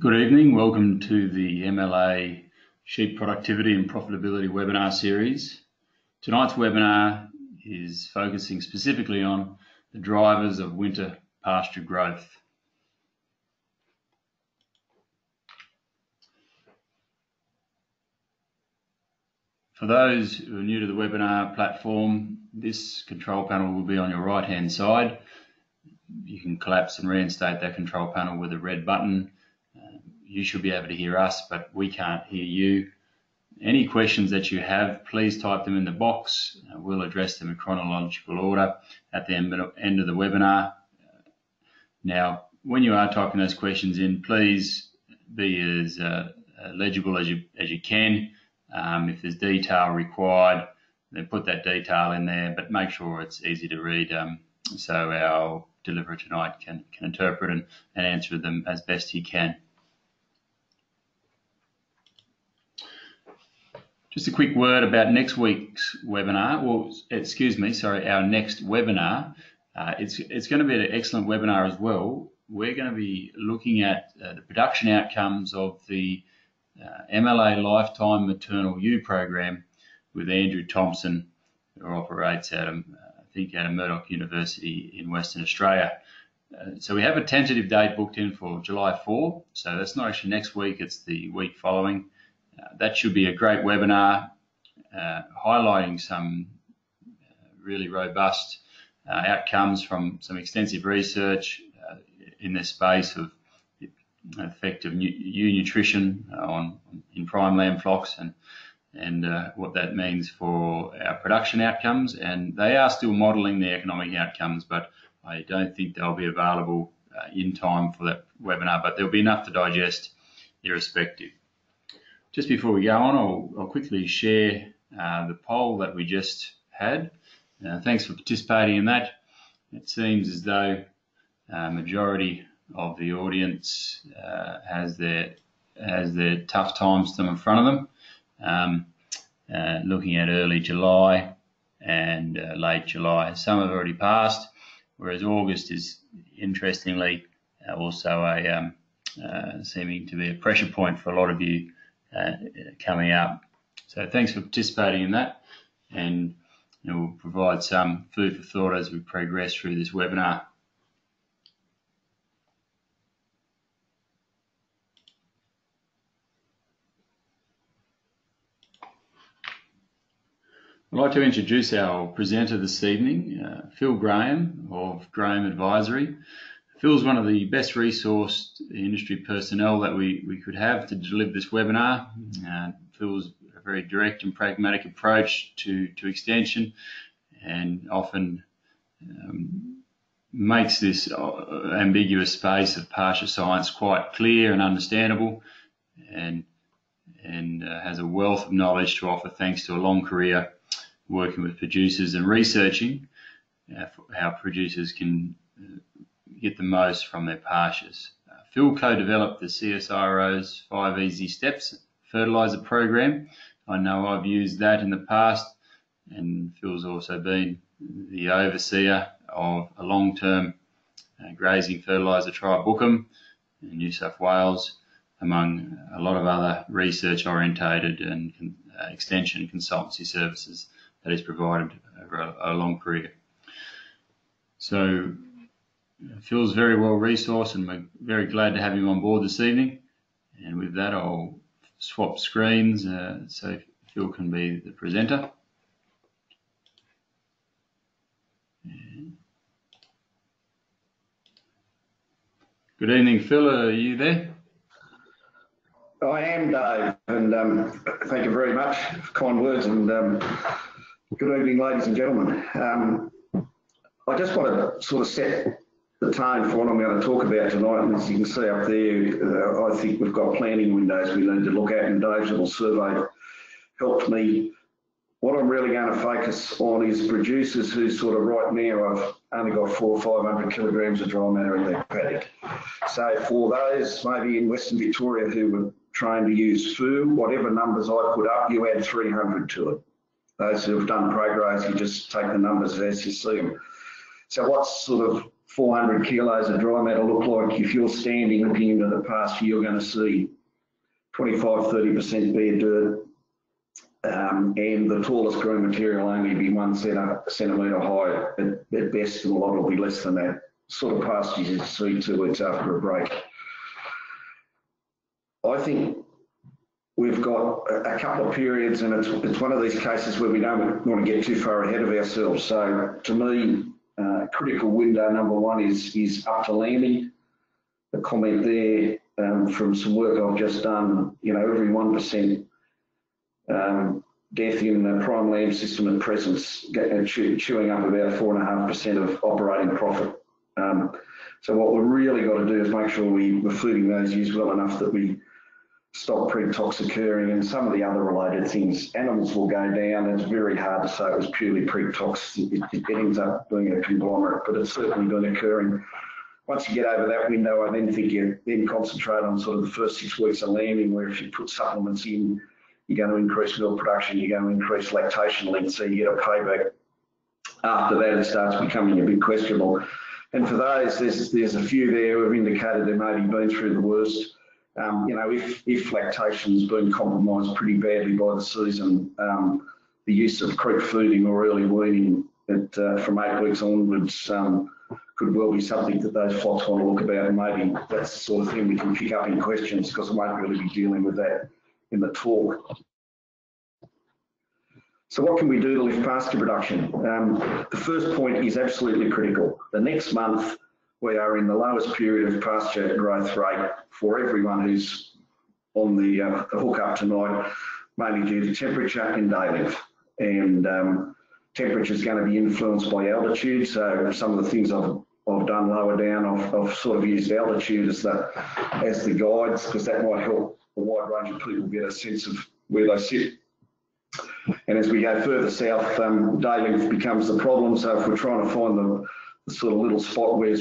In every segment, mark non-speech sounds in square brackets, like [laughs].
Good evening. Welcome to the MLA Sheep Productivity and Profitability webinar series. Tonight's webinar is focusing specifically on the drivers of winter pasture growth. For those who are new to the webinar platform, this control panel will be on your right hand side. You can collapse and reinstate that control panel with a red button you should be able to hear us, but we can't hear you. Any questions that you have, please type them in the box. Uh, we'll address them in chronological order at the end of the webinar. Now, when you are typing those questions in, please be as uh, legible as you, as you can. Um, if there's detail required, then put that detail in there, but make sure it's easy to read um, so our deliverer tonight can, can interpret and, and answer them as best he can. Just a quick word about next week's webinar. Well, excuse me, sorry, our next webinar. Uh, it's, it's going to be an excellent webinar as well. We're going to be looking at uh, the production outcomes of the uh, MLA Lifetime Maternal Ewe program with Andrew Thompson, who operates out of, I think, out of Murdoch University in Western Australia. Uh, so we have a tentative date booked in for July 4. So that's not actually next week, it's the week following. Uh, that should be a great webinar uh, highlighting some uh, really robust outcomes from some extensive research in the space of effect of ewe nutrition on in prime lamb flocks and and uh, what that means for our production outcomes. And they are still modelling the economic outcomes, but I don't think they'll be available uh, in time for that webinar. But there'll be enough to digest, irrespective. Just before we go on, I'll, I'll quickly share uh, the poll that we just had. Uh, thanks for participating in that. It seems as though a uh, majority of the audience uh, has their has their tough times still in front of them. Um, uh, looking at early July and uh, late July, some have already passed, whereas August is interestingly also a um, seeming to be a pressure point for a lot of you uh, coming up. So thanks for participating in that, and you know, we'll provide some food for thought as we progress through this webinar. I'd like to introduce our presenter this evening, uh, Phil Graham of Graham Advisory. Phil's one of the best resourced industry personnel that we, we could have to deliver this webinar. Uh, Phil's a very direct and pragmatic approach to, to extension and often um, makes this uh, ambiguous space of pasture science quite clear and understandable and, and uh, has a wealth of knowledge to offer thanks to a long career working with producers and researching uh, how producers can uh, get the most from their pastures. Uh, Phil co-developed the CSIRO's Five Easy Steps fertilizer program. I know I've used that in the past, and Phil's also been the overseer of a long-term uh, grazing fertilizer trial Bookham in New South Wales, among a lot of other research orientated and uh, extension consultancy services that he's provided over a, a long career. So Phil's very well resourced and we're very glad to have him on board this evening. And with that, I'll swap screens uh, so Phil can be the presenter. Good evening, Phil. Are you there? I am, Dave, and um, thank you very much for kind words. And um, good evening, ladies and gentlemen. Um, I just want to sort of set the tone for what I'm going to talk about tonight. And as you can see up there, uh, I think we've got planning windows we need to look at, and Dave's little survey helped me. What I'm really going to focus on is producers who sort of right now have only got four or 500 kilograms of dry matter in their paddock. So for those maybe in Western Victoria who were trained to use food, whatever numbers I put up, you add 300 to it. Those who have done pro you just take the numbers as you see them. So what's sort of 400 kilos of dry matter look like if you're standing looking into the pasture, you're going to see 25, 30% bare dirt. Um, and the tallest green material only be one centimetre high at, at best, and a lot will be less than that. Sort of pastures you see two weeks after a break. I think we've got a couple of periods, and it's, it's one of these cases where we don't want to get too far ahead of ourselves. So to me, uh, critical window number one is, is up to lambing. The comment there um, from some work I've just done, you know, every 1% um, death in the prime lamb system at present, uh, chewing up about 4.5% of operating profit. Um, so what we've really got to do is make sure we, we're feeding those ewes well enough that we stop preg-tox occurring and some of the other related things. Animals will go down. It's very hard to say it was purely preg-tox. It, it, ends up being a conglomerate, but it's certainly been occurring. Once you get over that window, I then think you then concentrate on sort of the first six weeks of lambing, where if you put supplements in, you're going to increase milk production, you're going to increase lactation length, so you get a payback. After that, it starts becoming a bit questionable. And for those, there's there's a few there who've indicated they may maybe been through the worst um, you know, if, if lactation's been compromised pretty badly by the season, um, the use of creep feeding or early weaning at, uh, from eight weeks onwards um, could well be something that those flocks want to look about and maybe that's the sort of thing we can pick up in questions because I won't really be dealing with that in the talk. So what can we do to lift pasture production? Um, the first point is absolutely critical. The next month, we are in the lowest period of pasture growth rate for everyone who's on the, uh, the hook up tonight, mainly due to temperature and day length. And um, temperature is going to be influenced by altitude. So some of the things I've, I've done lower down, I've, I've sort of used altitude as the, as the guides because that might help a wide range of people get a sense of where they sit. And as we go further south, um, becomes the problem. So if we're trying to find the, the sort of little spot where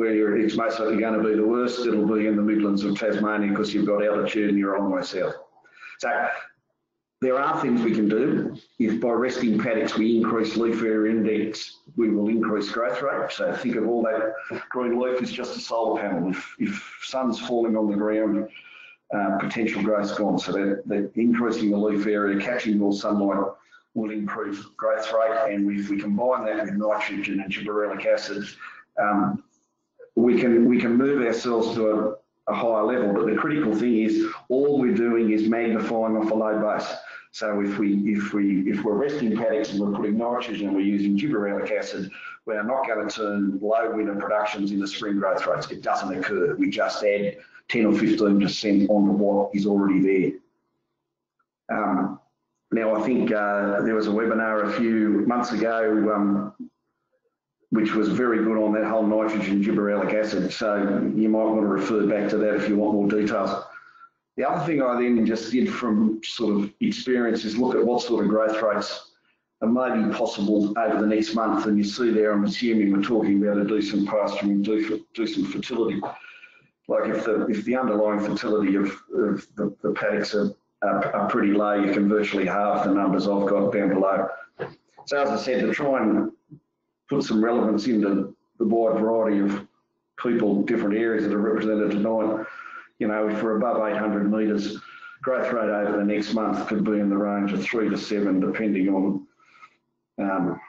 where it's most likely going to be the worst, it'll be in the Midlands of Tasmania because you've got altitude and you're on the way south. So there are things we can do. If by resting paddocks we increase leaf area index, we will increase growth rate. So think of all that green leaf as just a solar panel. If, if sun's falling on the ground, uh, potential growth's gone. So that, that increasing the leaf area, catching more sunlight will improve growth rate. And if we combine that with nitrogen and gibberellic acid, um, we can we can move ourselves to a, a higher level. But the critical thing is all we're doing is magnifying off a low base. So if we if we if we're resting paddocks and we're putting nitrogen and we're using gibberellic acid, we're not going to turn low winter productions into spring growth rates. It doesn't occur. We just add 10 or 15 percent onto what is already there. Um, now I think uh, there was a webinar a few months ago um, which was very good on that whole nitrogen gibberellic acid. So you might want to refer back to that if you want more details. The other thing I then just did from sort of experience is look at what sort of growth rates are maybe possible over the next month. And you see there, I'm assuming we're talking about a decent pasture and decent fertility. Like if the if the underlying fertility of, of the, the paddocks are, are, are pretty low, you can virtually halve the numbers I've got down below. So as I said, to try and put some relevance into the wide variety of people, different areas that are represented tonight. You know, we're above 800 metres, growth rate over the next month could be in the range of three to seven, depending on um,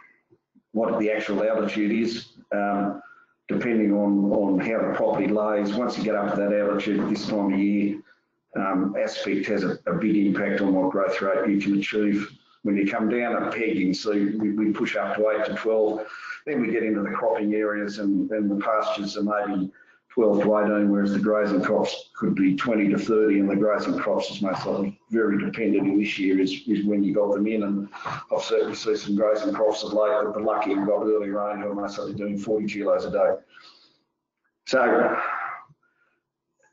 what the actual altitude is, um, depending on, on how the property lays. Once you get up to that altitude this time of year, um, aspect has a, a, big impact on what growth rate you can achieve. When you come down a peg, you can see we, we push up to 8 to 12 then we get into the cropping areas and, and the pastures are maybe 12 to 18, whereas the grazing crops could be 20 to 30, and the grazing crops is most likely very dependent in this year is, is when you got them in. And I've certainly seen some grazing crops of late that the lucky and got early rain who are most likely doing 40 kilos a day. So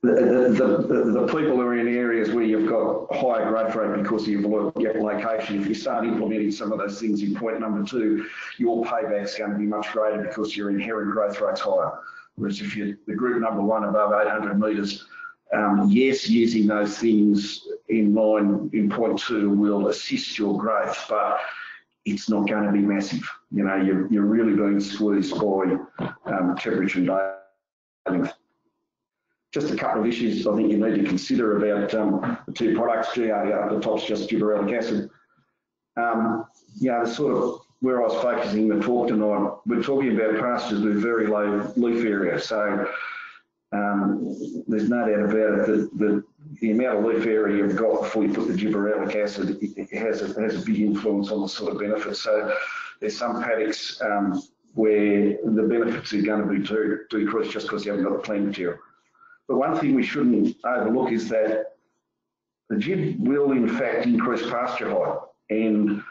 the, the, the, people who are in areas where you've got higher growth rate because of your, location, if you start implementing some of those things in point number two, your payback's going to be much greater because your inherent growth rate's higher. Whereas if you're the group number one above 800 metres, um, yes, using those things in line in point two will assist your growth, but it's not going to be massive. You know, you're, you're really being squeezed by um, temperature and length. Just a couple of issues I think you need to consider about um, the two products, GA up the top's just gibberellic acid. Um, you know, the sort of where I was focusing the talk tonight, we're talking about pastures with very low leaf area. So um, there's no doubt about it that the, the amount of leaf area you've got before you put the gibberellic acid it, has, a, has a big influence on the sort of benefits. So there's some paddocks um, where the benefits are going to be decreased just because you haven't got the plant material. But one thing we shouldn't overlook is that the gib will in fact increase pasture height. And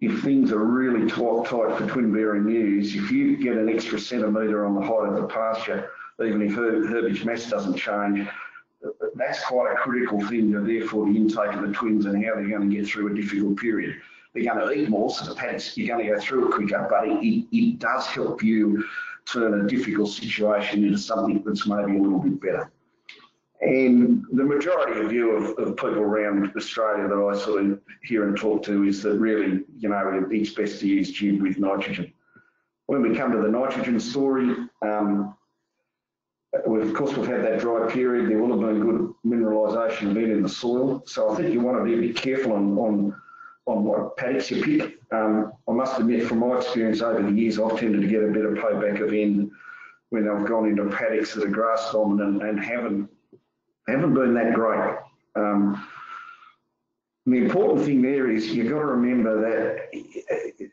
if things are really tight, tight for twin bearing ewes, if you get an extra centimetre on the height of the pasture, even if herbage mass doesn't change, that's quite a critical thing, therefore the intake of the twins and how they're going to get through a difficult period. They're going to eat more, so the paddocks, you're going to go through it quicker, but it, it does help you turn a difficult situation into something that's maybe a little bit better. And the majority of view of, of, people around Australia that I sort of hear and talk to is that really, you know, it's best to use gib with nitrogen. When we come to the nitrogen story, um, of course we've had that dry period. There will have been good mineralisation been in the soil. So I think you want to be a bit careful on, on, on what paddocks you pick. Um, I must admit, from my experience over the years, I've tended to get a of payback of N when I've gone into paddocks that are grass dominant and haven't haven't been that great. Um, the important thing there is you've got to remember that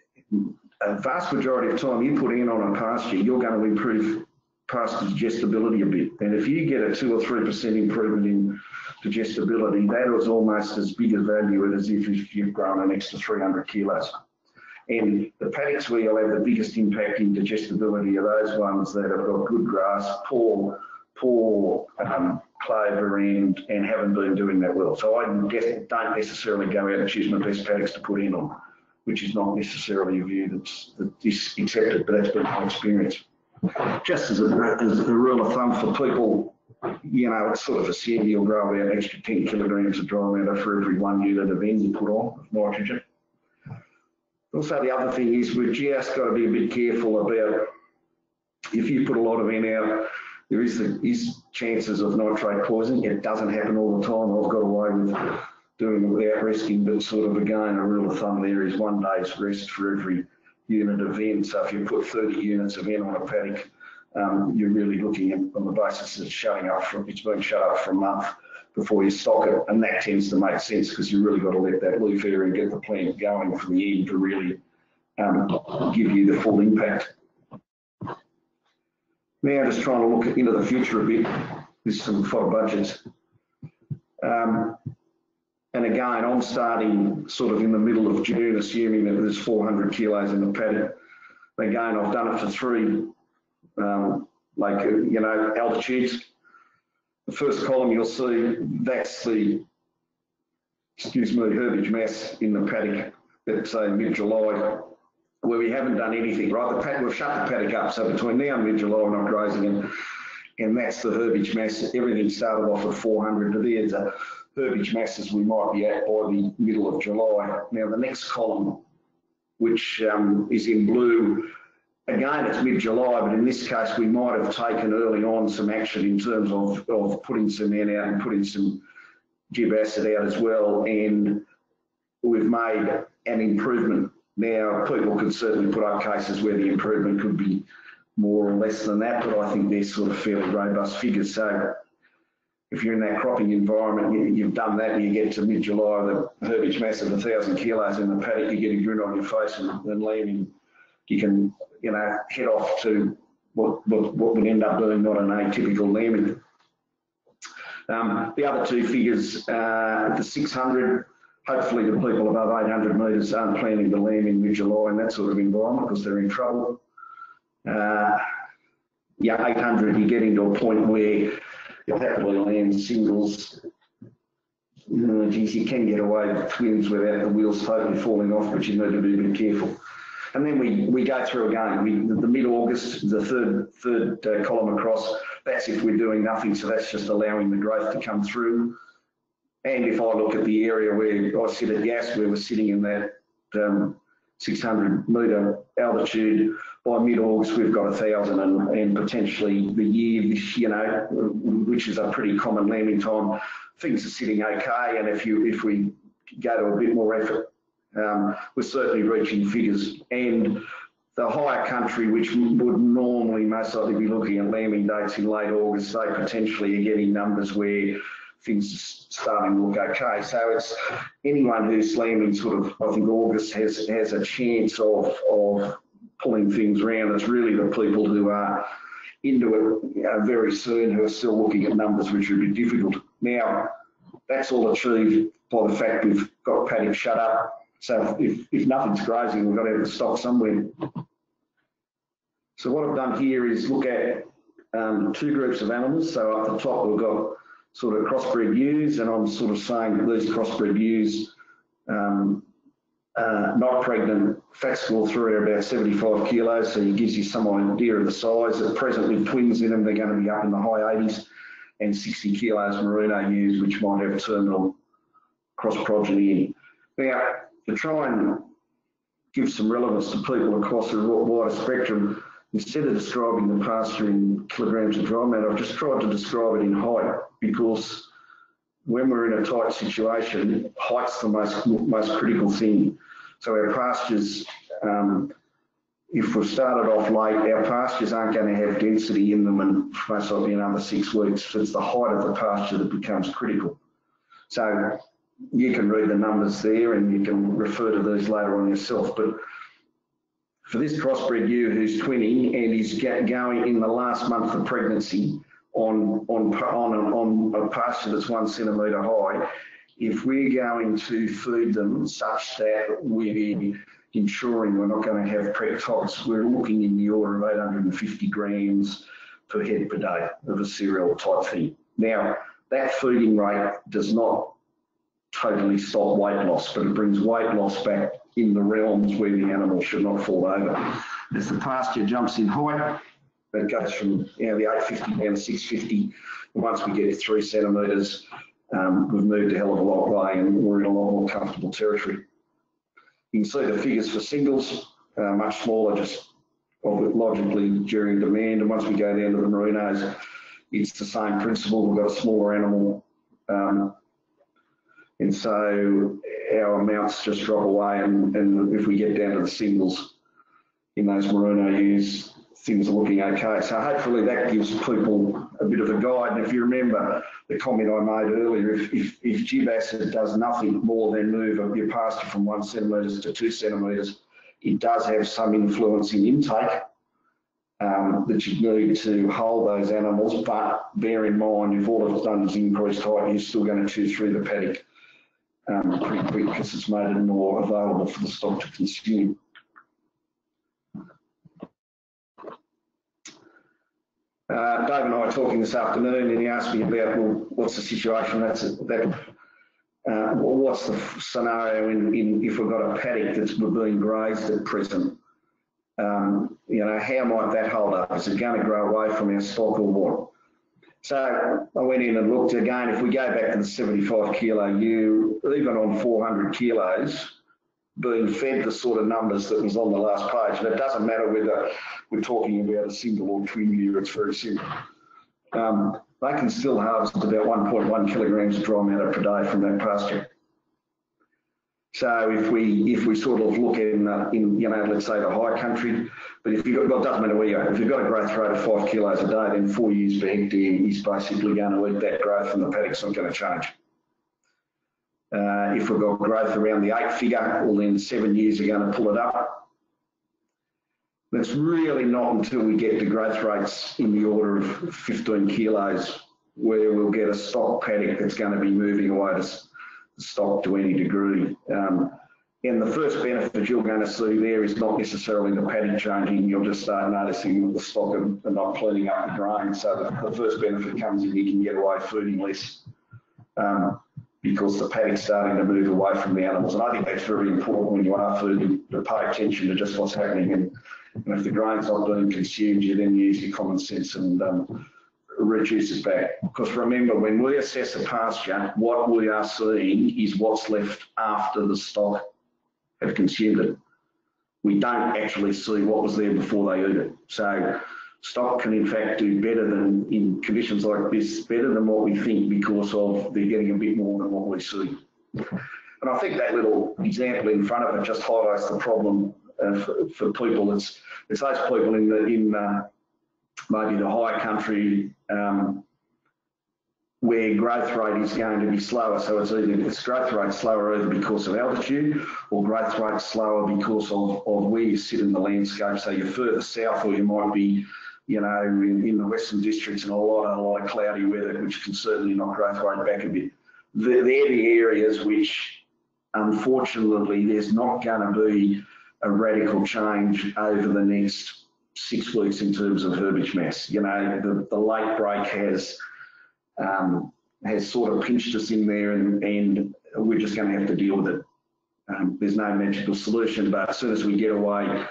a vast majority of time you put N on a pasture, you're going to improve pasture digestibility a bit. And if you get a two or three percent improvement in digestibility, that is almost as big a value as if you've grown an extra 300 kilos. And the paddocks where you'll have the biggest impact in digestibility are those ones that have got good grass, poor, poor um, clover and, and haven't been doing that well. So I don't necessarily go out and choose my best paddocks to put N on, which is not necessarily a view that's, that's accepted, but that's been my experience. Just as a, as a rule of thumb for people, you know, it's sort of a assume you'll grow about an extra 10 kilograms of dry matter for every one unit of N you put on nitrogen. Also, the other thing is we've just got to be a bit careful about if you put a lot of N out, there is the is chances of nitrate poisoning. It doesn't happen all the time. I've got away with doing it without risking, but sort of again, a rule of thumb there is one day's rest for every unit of N. So if you put 30 units of N on a paddock, um, you're really looking at on the basis of shutting up from it's been shut up for a month before you stock it, and that tends to make sense because you really got to let that leaf area get the plant going from the N to really um, give you the full impact. Now just trying to look into the future a bit with some fodder budgets. Um, and again, I'm starting sort of in the middle of June, assuming that there's 400 kilos in the paddock. Again, I've done it for three, um, like, uh, you know, altitudes. The first column you'll see, that's the, excuse me, herbage mass in the paddock at say mid-July where we haven't done anything, right? The paddock, we've shut the paddock up. So between now and mid-July, we're not grazing and, and that's the herbage mass. Everything started off at 400 to there. The herbage masses we might be at by the middle of July. Now the next column, which um, is in blue, again it's mid-July, but in this case we might have taken early on some action in terms of, of putting some N out and putting some gib acid out as well. And we've made an improvement now, people could certainly put up cases where the improvement could be more or less than that, but I think they're sort of fairly robust figures. So if you're in that cropping environment, you, have done that and you get to mid-July, the herbage mass of 1,000 kilos in the paddock, you get a grin on your face and, and leaving, you can, you know, head off to what, what, what would end up being not an atypical lambing. Um, the other two figures, uh, the 600 hopefully the people above 800 metres aren't planning to land in mid-July in that sort of environment because they're in trouble. Uh, yeah, 800, you get into a point where you'll happily land singles. Uh, geez, you can get away with twins without the wheels totally falling off, but you need to be a bit careful. And then we, we go through again. We, the mid-August, the third third uh, column across, that's if we're doing nothing. So that's just allowing the growth to come through. And if I look at the area where I sit at Yass, where we're sitting in that um, 600 metre altitude. By mid-August, we've got a thousand and, and potentially the year, you know, which is a pretty common lambing time. Things are sitting okay, and if you if we go to a bit more effort, um, we're certainly reaching figures. And the higher country, which would normally most likely be looking at lambing dates in late August, they potentially are getting numbers where things starting to look okay. So it's anyone who's slamming sort of, I think August has has a chance of of pulling things around. It's really the people who are into it you know, very soon who are still looking at numbers which would be difficult. Now, that's all achieved by the fact we've got paddock shut up. So if, if nothing's grazing, we've got to have the stock somewhere. So what I've done here is look at um, two groups of animals. So up the top, we've got sort of crossbred ewes, and I'm sort of saying that these crossbred ewes um, uh, not pregnant, fat score through are about 75 kilos, so it gives you some idea of the size. At present, with twins in them, they're going to be up in the high 80s, and 60 kilos merino ewes, which might have terminal cross progeny. Now, to try and give some relevance to people across a wider spectrum, instead of describing the pasture in kilograms of dry matter, I've just tried to describe it in height because when we're in a tight situation, height's the most most critical thing. So our pastures, um, if we've started off late, our pastures aren't going to have density in them and most likely another six weeks. So it's the height of the pasture that becomes critical. So you can read the numbers there and you can refer to these later on yourself. But for this crossbred ewe who's twinning and is going in the last month of pregnancy, on, on, on, on a pasture that's one centimetre high, if we're going to feed them such that we're ensuring we're not going to have prep we're looking in the order of 850 grams per head per day of a cereal type thing. Now, that feeding rate does not totally stop weight loss, but it brings weight loss back in the realms where the animal should not fall over. As the pasture jumps in height, it goes from you know the 850 down to 650. once we get to three centimetres, um, we've moved a hell of a lot way and we're in a lot more comfortable territory. You can see the figures for singles, uh, much smaller, just logically during demand. And once we go down to the merinos, it's the same principle. We've got a smaller animal. Um, and so our amounts just drop away. And, and if we get down to the singles in those merino ewes, things are looking okay. So hopefully that gives people a bit of a guide. And if you remember the comment I made earlier, if, if, if gib acid does nothing more than move your pasture from one centimetres to two centimetres, it does have some influence in intake um, that you need to hold those animals. But bear in mind, if all it's done is increase height, you're still going to chew through the paddock um, pretty quick because it's made it more available for the stock to consume. Uh, Dave and I were talking this afternoon, and he asked me about well, what's the situation? That's that. Uh, what's the scenario in, in if we've got a paddock that's being grazed at present? Um, you know, how might that hold up? Is it going to grow away from our stock or what? So I went in and looked again. If we go back to the 75 kilo ewe, even on 400 kilos, being fed the sort of numbers that was on the last page. And it doesn't matter whether we're talking about a single or twin year, it's very simple. Um, they can still harvest about 1.1 kilograms of dry matter per day from that pasture. So if we if we sort of look in uh, in you know let's say the high country, but if you've got well, it doesn't matter where you are, if you've got a growth rate of five kilos a day, then four years per hectare is basically going to eat that growth, and the paddock's not going to change. If we've got growth around the eight figure, well then seven years are going to pull it up. It's really not until we get to growth rates in the order of 15 kilos where we'll get a stock paddock that's going to be moving away to stock to any degree. Um, and the first benefit you're going to see there is not necessarily the paddock changing, you'll just start noticing the stock are not cleaning up the grain. So the, the first benefit comes in you can get away feeding less. Um, because the paddock's starting to move away from the animals. And I think that's very important when you are feeding to pay attention to just what's happening. And, and if the grain's not being consumed, you then use your common sense and um, reduce it back. Because remember, when we assess a pasture, what we are seeing is what's left after the stock have consumed it. we don't actually see what was there before they eat it. So stock can in fact do better than in conditions like this, better than what we think because of they're getting a bit more than what we see. And I think that little example in front of it just highlights the problem uh, for, for, people. It's it's those people in the in uh, maybe the high country um, where growth rate is going to be slower. So it's either its growth rate slower either because of altitude or growth rate slower because of, of where you sit in the landscape. So you're further south or you might be, you know, in, in the western districts and a lot of, a lot of cloudy weather, which can certainly knock growth rate back a bit. They're, they're the areas which, unfortunately, there's not going to be a radical change over the next six weeks in terms of herbage mass. You know, the, the late break has um, has sort of pinched us in there and, and we're just going to have to deal with it. Um, there's no magical solution, but as soon as we get away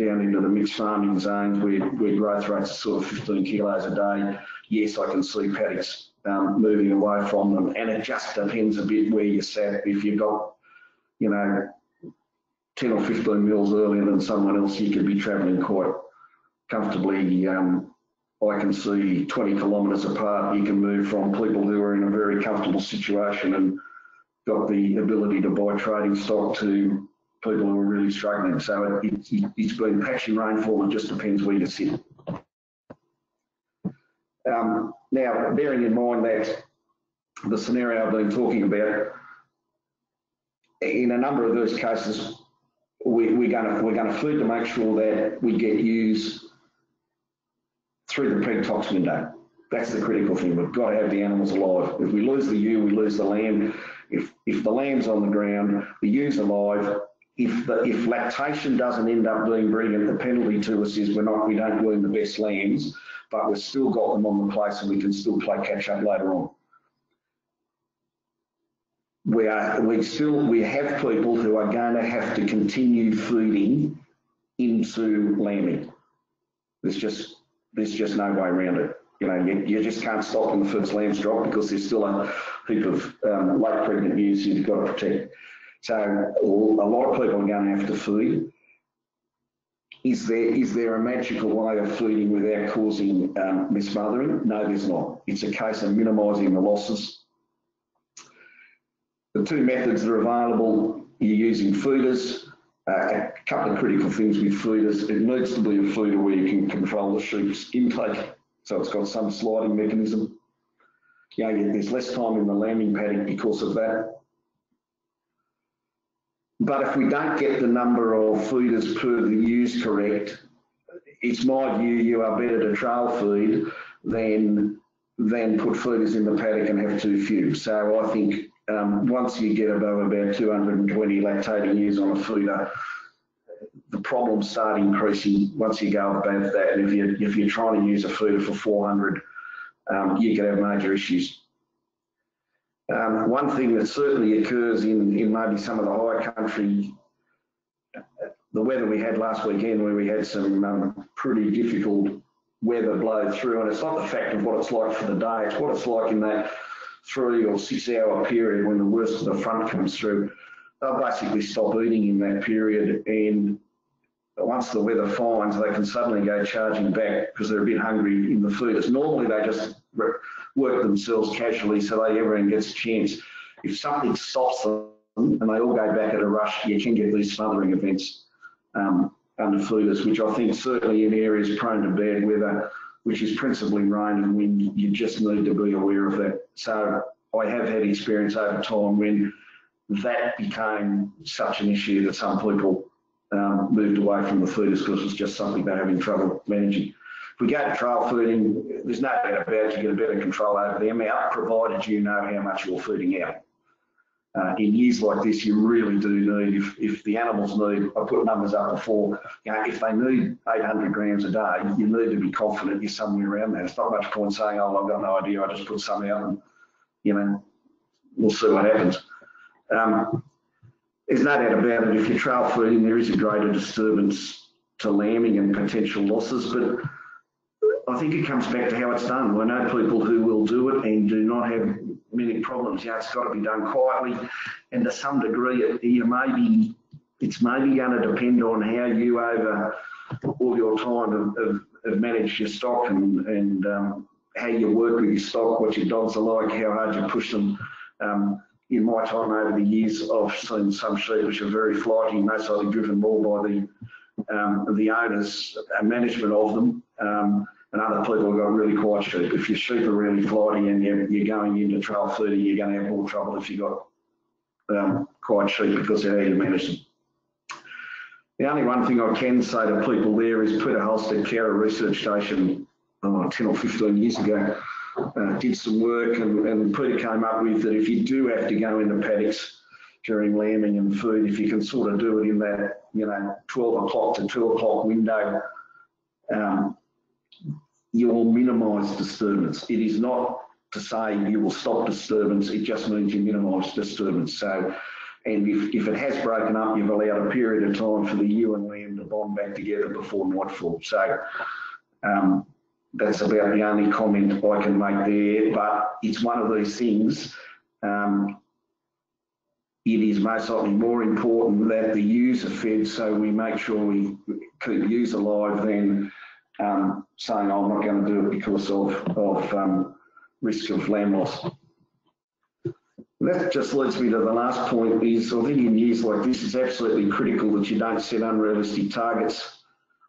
down into the mixed farming zones where, where growth rates are sort of 15 kilos a day, yes, I can see paddocks um, moving away from them. And it just depends a bit where you sat. If you've got, you know, 10 or 15 mils earlier than someone else, you could be travelling quite comfortably um, I can see 20 kilometres apart, you can move from people who are in a very comfortable situation and got the ability to buy trading stock to people who are really struggling. So it, it, it's been patchy rainfall, it just depends where you sit. Um, now, bearing in mind that the scenario I've been talking about, in a number of those cases, we, are going to we're going to feed to make sure that we get ewes through the preg-tox window. That's the critical thing. We've got to have the animals alive. If we lose the ewe, we lose the lamb. If if the lamb's on the ground, the ewes alive. If the if lactation doesn't end up being brilliant, the penalty to us is we're not we don't wean the best lambs, but we've still got them on the place and we can still play catch up later on. We are we still we have people who are going to have to continue feeding into lambing. There's just there's just no way around it. You know, you, you just can't stop when the first lambs drop because there's still a heap of um, late pregnant ewes you've got to protect. So a lot of people are going to feed. Is there is there a magical way of feeding without causing um, mismothering? No, there's not. It's a case of minimising the losses. The two methods that are available, you're using feeders uh, a couple of critical things with feeders. It needs to be a feeder where you can control the sheep's intake, so it's got some sliding mechanism. Know, there's less time in the lambing paddock because of that. But if we don't get the number of feeders per the ewes correct, it's my view you are better to trail feed than than put feeders in the paddock and have too few. So I think um, once you get above about 220 lactating ewes on a feeder, the problems start increasing once you go above that. And if you're, if you're trying to use a feeder for 400, um, you can have major issues. Um, one thing that certainly occurs in, in maybe some of the higher country, the weather we had last weekend where we had some um, pretty difficult weather blow through, and it's not the fact of what it's like for the day, it's what it's like in that three or six hour period when the worst of the front comes through, they'll basically stop eating in that period. And once the weather fines, they can suddenly go charging back because they're a bit hungry in the feeders. Normally, they just work themselves casually so they everyone gets a chance. If something stops them and they all go back at a rush, you can get these smothering events um, under feeders, which I think certainly in areas prone to bad weather which is principally rain and wind, you just need to be aware of that. So I have had experience over time when that became such an issue that some people um, moved away from the feeders because it's just something they're having trouble managing. We go to trail feeding, there's no doubt about it, you get a better control over them out, provided you know how much you're feeding out. Uh, in years like this, you really do need, if, if the animals need, I put numbers up before, you know, if they need 800 grams a day, you need to be confident you're somewhere around that. It's not much point saying, oh, I've got no idea, I just put some out and, you know, we'll see what happens. Um, there's no doubt about it, if you're trail feeding, there is a greater disturbance to lambing and potential losses, but I think it comes back to how it's done. I know people who will do it and do not have many problems. Yeah, it's got to be done quietly, and to some degree, you may be it's maybe going to depend on how you over all your time have managed your stock and, and um, how you work with your stock, what your dogs are like, how hard you push them. Um, in my time over the years, I've seen some sheep which are very flighty, mostly driven more by the um, the owners and management of them. Um, and other people have got really quiet sheep. If your sheep are really flighty and you're, you're going into trail 30, you're going to have more trouble if you've got um, quiet sheep because you manage them. The only one thing I can say to people there is Peter Halstead Cowra Research Station oh, 10 or 15 years ago uh, did some work and, and Peter came up with that if you do have to go into paddocks during lambing and food, if you can sort of do it in that, you know, 12 o'clock to 2 o'clock window, um, you will minimise disturbance. It is not to say you will stop disturbance, it just means you minimise disturbance. So, and if, if it has broken up, you've allowed a period of time for the ewe and lamb to bond back together before nightfall. So, um, that's about the only comment I can make there, but it's one of these things. Um, it is most likely more important that the ewes are fed so we make sure we keep ewes alive than um, saying oh, I'm not going to do it because of, of um, risk of lamb loss. That just leads me to the last point is I think in years like this it's absolutely critical that you don't set unrealistic targets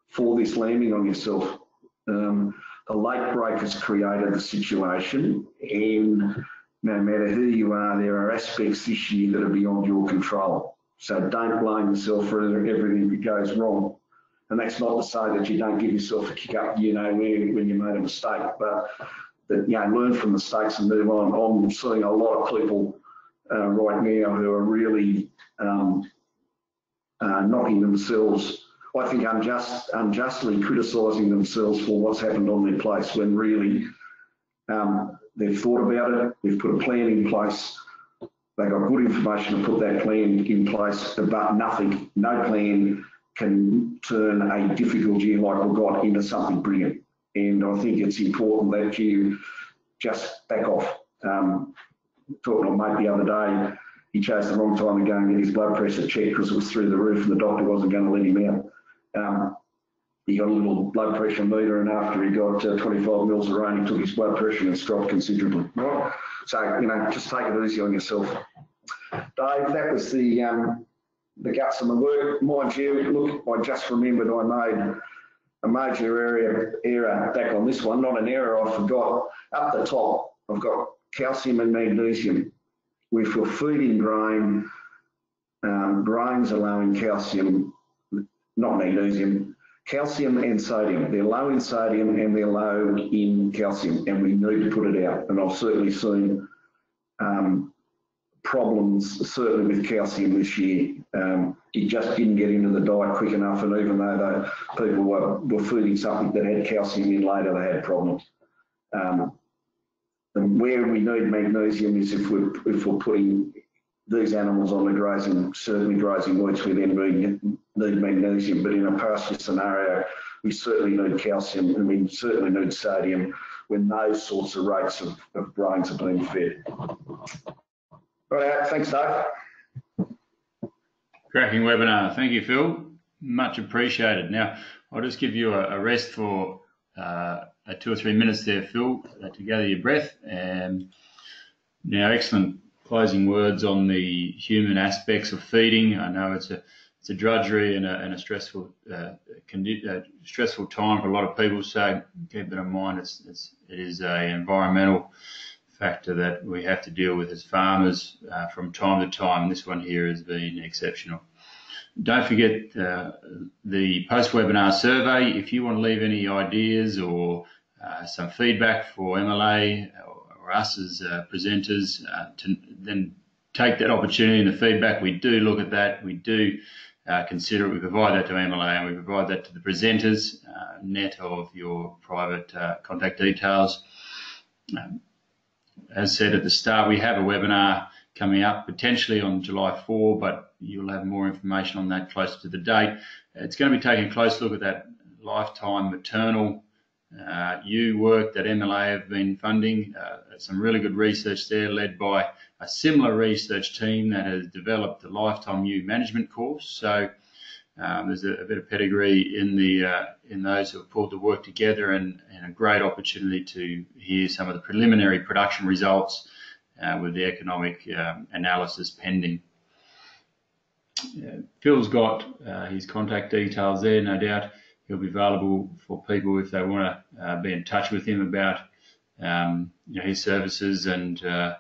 for this lambing on yourself. Um, the late break has created the situation and no matter who you are, there are aspects this year that are beyond your control. So don't blame yourself for everything that goes wrong. And that's not to say that you don't give yourself a kick up, you know, when, when you made a mistake, but that, you know, learn from mistakes and move on. I'm seeing a lot of people uh, right now who are really um, uh, knocking themselves, I think unjust, unjustly criticising themselves for what's happened on their place when really um, They've thought about it. They've put a plan in place. They got good information to put that plan in place, but nothing, no plan can turn a difficult year like we've got into something brilliant. And I think it's important that you just back off. Um, talking to a mate the other day, he chose the wrong time to go and get his blood pressure checked because it was through the roof and the doctor wasn't going to let him out. Um, he got a little blood pressure meter, and after he got uh, 25 mils of rain, he took his blood pressure and it's dropped considerably. Right. So you know, just take it easy on yourself. Dave, that was the um, the guts of the work. Mind you, look, I just remembered I made a major area error back on this one, not an error I forgot. Up the top, I've got calcium and magnesium. If you're feeding grain, um, grains are low in calcium, not magnesium, calcium and sodium. They're low in sodium and they're low in calcium, and we need to put it out. And I've certainly seen um, problems, certainly with calcium this year. Um, it just didn't get into the diet quick enough, and even though people were, were feeding something that had calcium in later, they had problems. Um, and where we need magnesium is if we're, if we're putting these animals on the grazing, certainly grazing weeds, we then need, need magnesium, but in a pasture scenario, we certainly need calcium and we certainly need sodium when those sorts of rates of, of grains are being fed. Right, thanks, Dave. Cracking webinar. Thank you, Phil. Much appreciated. Now, I'll just give you a, rest for uh, two or three minutes there, Phil, uh, to gather your breath. And now, excellent closing words on the human aspects of feeding. I know it's a it's a drudgery and a, and a stressful uh, uh, stressful time for a lot of people. So keep it in mind. It's, it's it is a environmental factor that we have to deal with as farmers uh, from time to time. This one here has been exceptional. Don't forget uh, the post-webinar survey. If you want to leave any ideas or uh, some feedback for MLA or us as uh, presenters, uh, to then take that opportunity and the feedback. We do look at that. We do uh, consider it. We provide that to MLA and we provide that to the presenters, uh, net of your private uh, contact details. Um, as said at the start, we have a webinar coming up potentially on July 4, but you'll have more information on that closer to the date. It's going to be taking a close look at that lifetime maternal uh, you work that MLA have been funding. Uh, some really good research there, led by a similar research team that has developed the Lifetime Ewe Management course. So um, there's a, a, bit of pedigree in the uh, in those who have pulled the work together, and, and, a great opportunity to hear some of the preliminary production results uh, with the economic um, analysis pending. Phil's got uh, his contact details there, no doubt he'll be available for people if they want to uh, be in touch with him about um, you know, his services and uh,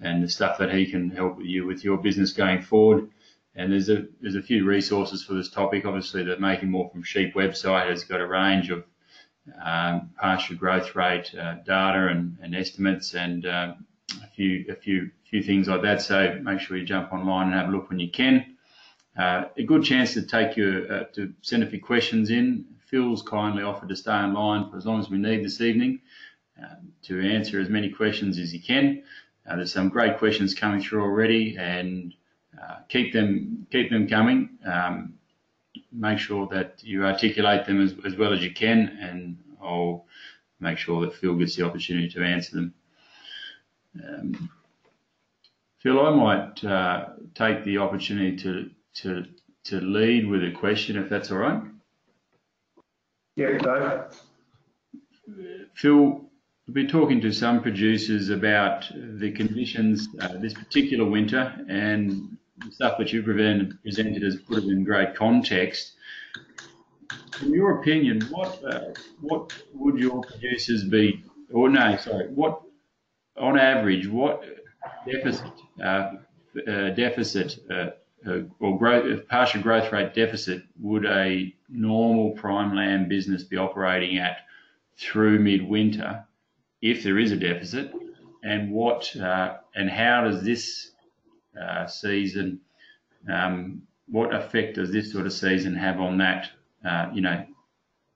and the stuff that he can help you with your business going forward. And there's a there's a few resources for this topic. Obviously, the Making More from Sheep website has got a range of um, pasture growth rate uh, data and, and, estimates and um, a few a few few things like that. So make sure you jump online and have a look when you can. Uh, a good chance to take your uh, to send a few questions in. Phil's kindly offered to stay online for as long as we need this evening uh, to answer as many questions as he can. Uh, there's some great questions coming through already, and uh, keep them keep them coming. Um, make sure that you articulate them as, as well as you can, and I'll make sure that Phil gets the opportunity to answer them. Um, Phil, I might uh, take the opportunity to to to lead with a question, if that's all right. Yeah, Dave. Phil, we've been talking to some producers about the conditions uh, this particular winter and the stuff that you presented, has put it in great context. In your opinion, what uh, what would your producers be, or no, sorry, what on average, what deficit uh, uh deficit uh, uh, or growth, pasture growth rate deficit would a normal prime lamb business be operating at through midwinter if there is a deficit? And what uh, and how does this uh, season, um, what effect does this sort of season have on that, uh, you know,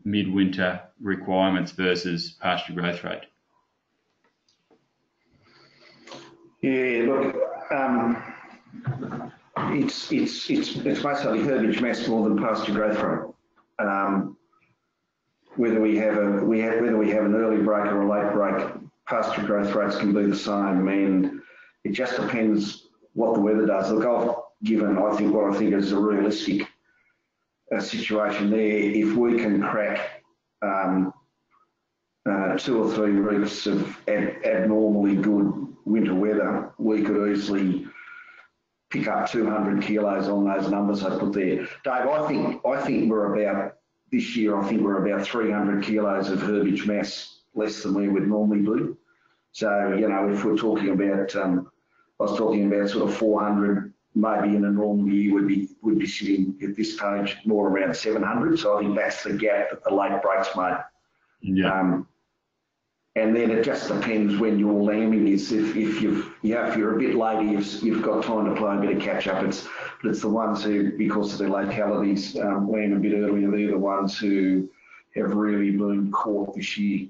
midwinter requirements versus pasture growth rate? Yeah, look, um, it's it's it's it's basically herbage mass more than pasture growth rate. Um, whether we have a we have whether we have an early break or a late break, pasture growth rates can be the same, and it just depends what the weather does. Look, I've given I think what I think is a realistic uh, situation there. If we can crack um, uh, two or three weeks of ab abnormally good winter weather, we could easily pick up 200 kilos on those numbers I put there. Dave, I think I think we're about this year. I think we're about 300 kilos of herbage mass less than we would normally do. So you know, if we're talking about, um, I was talking about sort of 400. Maybe in a normal year would be would be sitting at this stage more around 700. So I think that's the gap that the late breaks made. Yeah. Um, and then it just depends when your lambing is. If, if you've yeah, if you're a bit later, you've, you've got time to play a bit of catch up. It's but it's the ones who, because of their localities, um, lamb a bit earlier. They're the ones who have really been caught this year.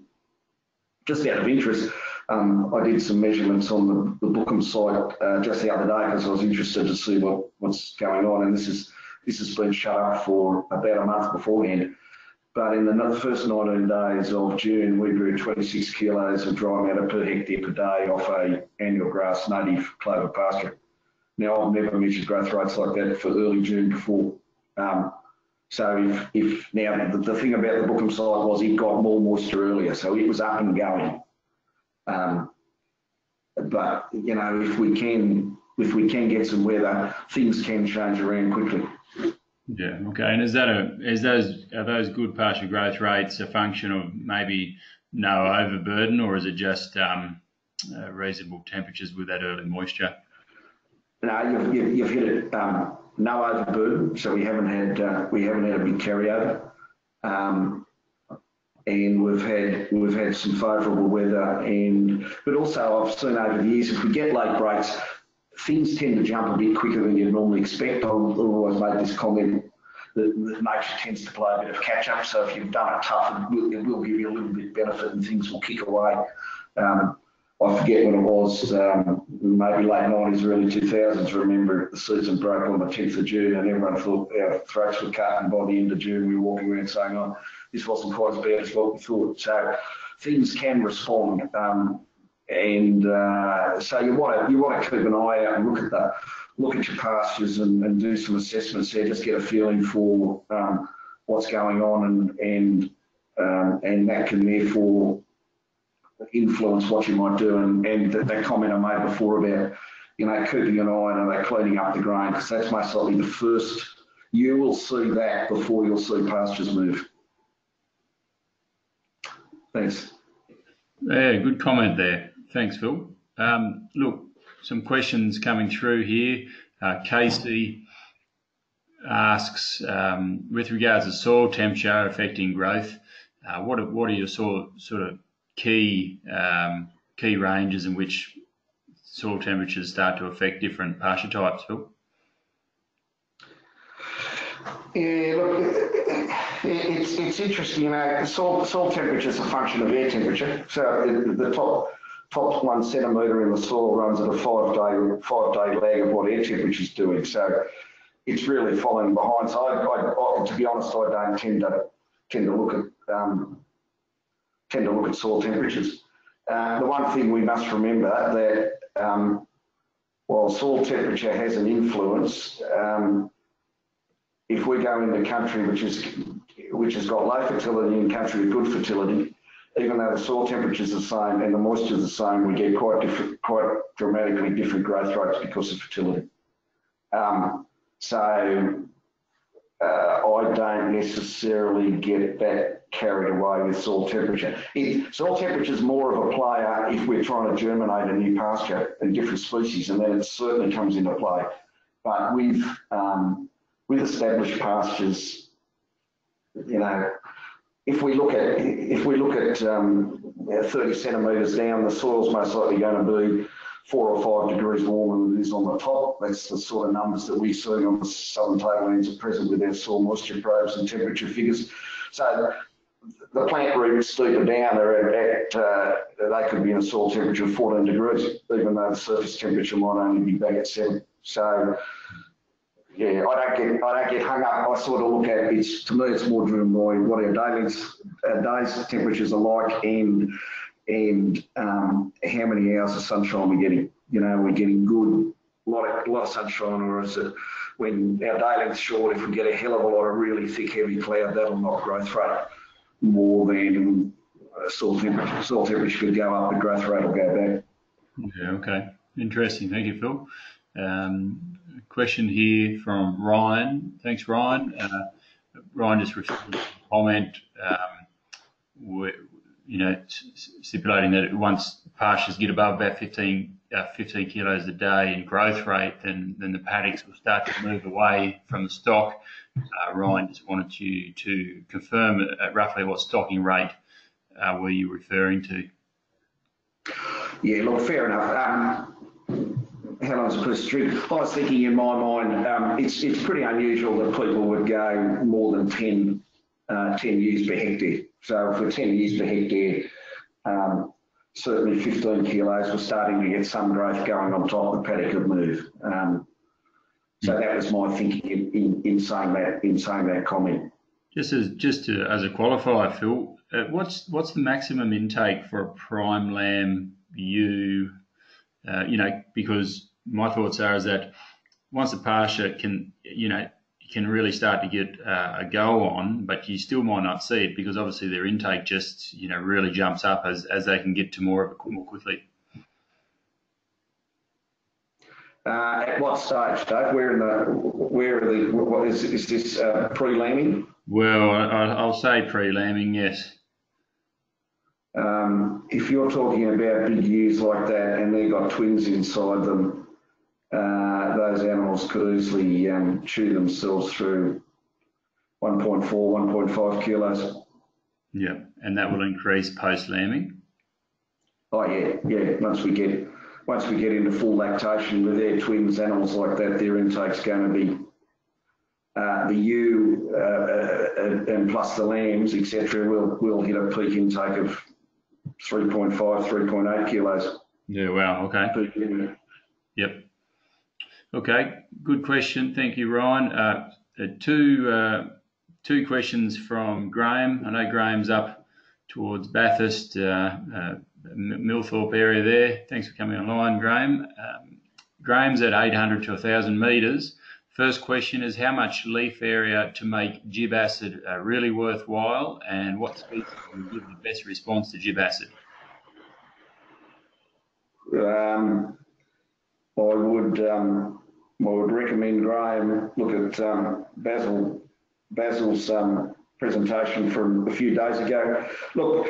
Just out of interest, um, I did some measurements on the, the Bookham site uh, just the other day because I was interested to see what, what's going on, and this is this has been shut up for about a month beforehand. But in the first 19 days of June, we grew 26 kilos of dry matter per hectare per day off a annual grass native clover pasture. Now, I've never measured growth rates like that for early June before. Um, so if, if now the, the, thing about the Bookham site was it got more moisture earlier, so it was up and going. Um, but you know, if we can if we can get some weather, things can change around quickly. Yeah. Okay. And is that a is those are those good pasture growth rates a function of maybe no overburden, or is it just um, uh, reasonable temperatures with that early moisture? No, you've, you've, you've hit it. Um, no overburden, so we haven't had uh, we haven't had a big carryover, um, and we've had we've had some favourable weather, and but also I've seen over the years if we get late breaks, things tend to jump a bit quicker than you'd normally expect. I've always made this comment that, that nature tends to play a bit of catch up. So if you've done it tough, it will, it will give you a little bit benefit and things will kick away. Um, I forget when it was, um, maybe late 90s, early 2000s. Remember the season broke on the 10th of June and everyone thought our throats were cut. And by the end of June, we were walking around saying, oh, this wasn't quite as bad as what we thought. So things can respond. Um, and uh, so you want to you want to keep an eye out and look at the look at your pastures and, and do some assessments there. Just get a feeling for um, what's going on, and and um, and that can therefore influence what you might do. And, and that, that comment I made before about you know keeping an eye on they cleaning up the grain because that's most likely the first you will see that before you'll see pastures move. Thanks. Yeah, good comment there. Thanks, Phil. Um, look, some questions coming through here. Uh, Casey asks, um, with regards to soil temperature affecting growth, uh, what, are, what are your sort, sort of key um, key ranges in which soil temperatures start to affect different pasture types, Phil? Yeah, look, it's, it's interesting, you know, soil, soil temperature is a function of air temperature. So the, top top one centimetre in the soil runs at a five day five day lag of what air temperature is doing. So it's really following behind. So I, I, I, to be honest, I don't tend to tend to look at um, tend to look at soil temperatures. Uh, the one thing we must remember that um, while soil temperature has an influence, um, if we go into country which is which has got low fertility and country with good fertility, even though the soil temperature is the same and the moisture is the same, we get quite different, quite dramatically different growth rates because of fertility. Um, so uh, I don't necessarily get that carried away with soil temperature. It, soil temperature is more of a player if we're trying to germinate a new pasture and different species, and then it certainly comes into play. But with um, with established pastures, you know, if we look at if we look at um, 30 centimetres down, the soil's most likely going to be four or five degrees warmer than it is on the top. That's the sort of numbers that we see on the southern tablelands at present with our soil moisture probes and temperature figures. So the plant roots deeper down are at, uh, they could be in a soil temperature of 14 degrees, even though the surface temperature might only be back at seven. So yeah, I don't get I don't get hung up. I sort of look at it's to me it's more driven by what our days our days temperatures are like and and um, how many hours of sunshine we're getting. You know, we're getting good lot of lot of sunshine, or is it when our day length's short? If we get a hell of a lot of really thick, heavy cloud, that'll knock growth rate more than uh, soil temperature. Soil temperature could go up, the growth rate will go back. Yeah. Okay. Interesting. Thank you, Phil. Um, question here from Ryan. Thanks, Ryan. Uh, Ryan just referred to a comment, um, you know, stipulating that once pastures get above about 15, uh, 15 kilos a day in growth rate, then, then the paddocks will start to move away from the stock. Uh, Ryan just wanted you to confirm at roughly what stocking rate uh, were you referring to? Yeah, look, fair enough. Um, how long's a piece of string? I was thinking in my mind, um, it's it's pretty unusual that people would go more than 10, uh, 10 ewes per hectare. So for 10 ewes per hectare, um, certainly 15 kilos, we're starting to get some growth going on top. The paddock could move. Um, so that was my thinking in, in, in, saying that in saying that comment. Just as just to, as a qualifier, Phil, uh, what's what's the maximum intake for a prime lamb ewe? Uh, you know, because my thoughts are is that once the pasture can, you know, can really start to get uh, a go on, but you still might not see it because obviously their intake just, you know, really jumps up as, as they can get to more of it more quickly. Uh, at what stage, Dave? Where in the where are the what is is this uh, pre-lambing? Well, I, will say pre-lambing, yes. Um, if you're talking about big ewes like that and they've got twins inside them, uh, those animals could easily um, chew themselves through 1.4, 1.5 kilos. Yeah, and that will increase post lambing. Oh yeah, yeah. Once we get once we get into full lactation with their twins, animals like that, their intake's going to be uh, the ewe uh, uh, and plus the lambs, etc. Will will hit a peak intake of 3.5, 3.8 kilos. Yeah. Wow. Okay. Yep. Okay, good question. Thank you, Ryan. Uh, uh, two uh, two questions from Graham. I know Graham's up towards Bathurst, uh, uh, Millthorpe area there. Thanks for coming online, Graham. Um, Graham's at 800 to 1,000 metres. First question is how much leaf area to make gib acid uh, really worthwhile and what species will give the best response to gib acid? Um, I would um, I would recommend Graham look at um, Basil Basil's um, presentation from a few days ago. Look,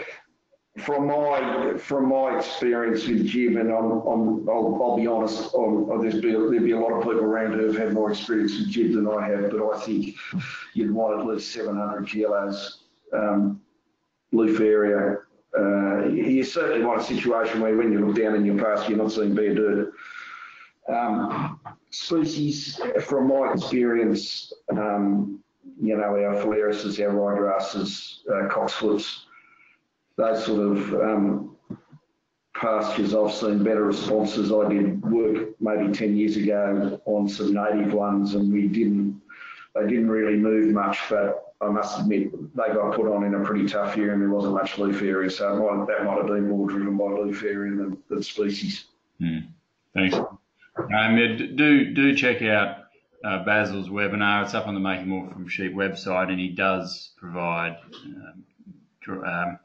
from my from my experience with Gib, and I'm, I'm I'll, I'll, be honest, I'm, there's be, there'll be a lot of people around who have had more experience with Gib than I have, but I think you'd want at least 700 kilos um, leaf area. Uh, you certainly want a situation where when you look down in your pasture, you're not seeing bare dirt. Um, species, from my experience, um, you know, our phalaroses, our ryegrasses, uh, those sort of um, pastures, I've seen better responses. I did work maybe 10 years ago on some native ones and we didn't, they didn't really move much, but I must admit they got put on in a pretty tough year and there wasn't much leaf area. So might, that might have been more driven by leaf area than, than species. Hmm. Thanks. Um, do, do check out uh, Basil's webinar. It's up on the Making More from Sheep website, and he does provide um, um,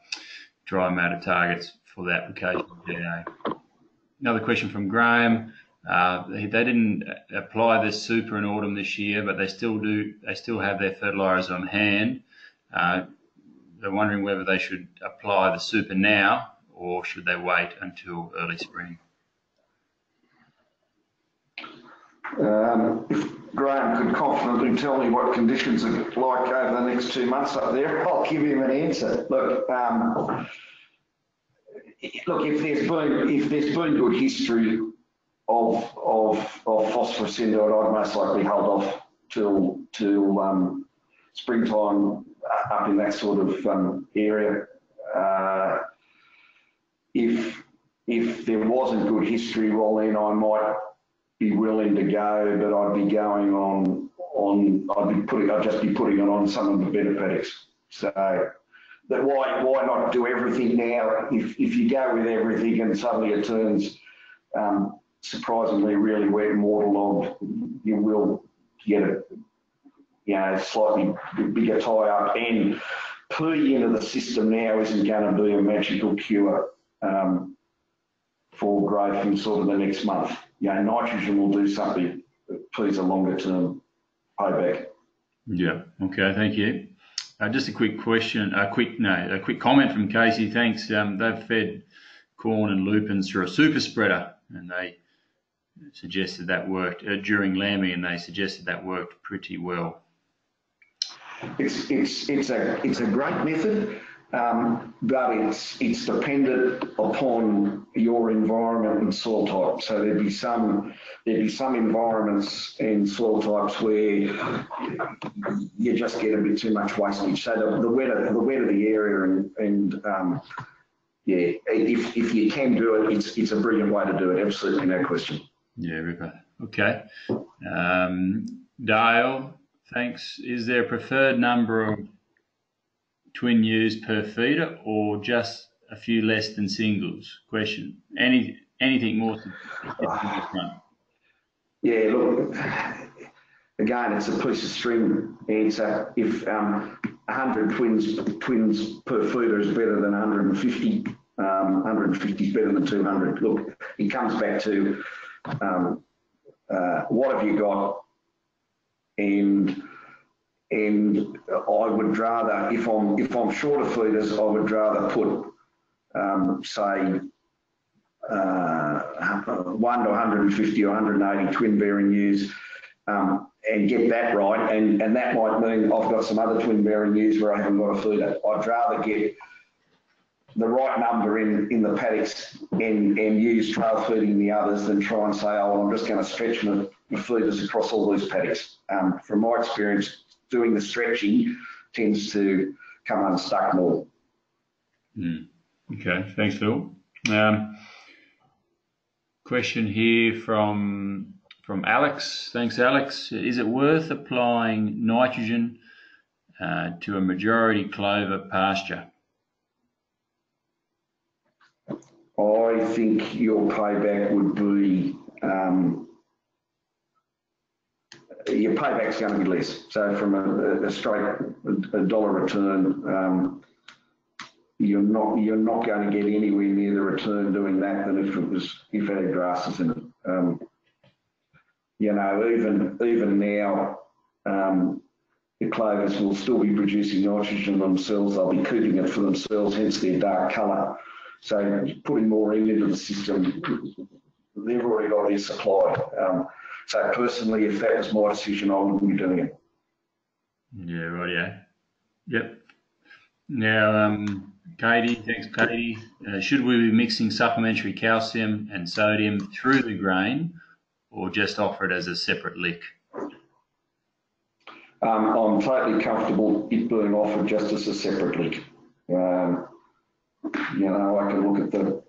dry matter targets for the application. Another question from Graham. Uh, they, they didn't apply this super in autumn this year, but they still do. They still have their fertilisers on hand. Uh, they're wondering whether they should apply the super now or should they wait until early spring. Um, if Graham could confidently tell me what conditions are like over the next two months up there, [laughs] I'll give him an answer. Look, um, look, if there's been if there's been good history of of of phosphorus into it, I'd most likely hold off till till um, springtime up in that sort of um, area. Uh, if if there wasn't good history, well then I might be willing to go, but I'd be going on on I'd be putting I'd just be putting it on some of the better paddocks. So that why why not do everything now? If if you go with everything and suddenly it turns um, surprisingly really wet and waterlogged, you will get a you know slightly bigger tie up and putting into the system now isn't going to be a magical cure um, for growth in sort of the next month you know, nitrogen will do something that plays a longer term payback. Yeah. Okay. Thank you. Uh, just a quick question, a quick no, a quick comment from Casey. Thanks. Um, they've fed corn and lupins through a super spreader, and they suggested that worked uh, during lambing, and they suggested that worked pretty well. It's it's it's a it's a great method. Um, but it's it's dependent upon your environment and soil type. So there'd be some there'd be some environments and soil types where you just get a bit too much wastage. So the, the wetter the wetter the area and and um, yeah, if if you can do it, it's it's a brilliant way to do it. Absolutely, no question. Yeah, Ripper. Okay. Um, Dale, thanks. Is there a preferred number of twin ewes per feeder or just a few less than singles? Question. Any anything more To Yeah, look, again, it's a piece of string answer. If um, 100 twins twins per feeder is better than 150, um, 150 is better than 200. Look, it comes back to um, uh, what have you got and and I would rather, if I'm if I'm short of feeders, I would rather put, um, say, uh, one to 150 or 180 twin bearing ewes, um, and get that right. And and that might mean I've got some other twin bearing ewes where I haven't got a feeder. I'd rather get the right number in, in the paddocks and, and use trail feeding the others than try and say, oh, well, I'm just going to stretch my, feeders across all these paddocks. Um, from my experience, doing the stretching tends to come unstuck more. Mm. Okay, thanks, Phil. Um, question here from from Alex. Thanks, Alex. Is it worth applying nitrogen uh, to a majority clover pasture? I think your payback would be um, your payback's going to be less. So from a, a straight a dollar return, um, you're not you're not going to get anywhere near the return doing that than if it was if it had grasses in it. Um, you know, even even now, um, the clovers will still be producing nitrogen themselves. They'll be keeping it for themselves, hence their dark colour. So putting more in into the system, they've already got their supply. Um, so personally, if that was my decision, I wouldn't be doing it. Yeah, right. Yeah. Yep. Now, um, Katie, thanks, Katie. Uh, should we be mixing supplementary calcium and sodium through the grain, or just offer it as a separate lick? Um, I'm totally comfortable it being offered just as a separate lick. Um, you know, I can look at the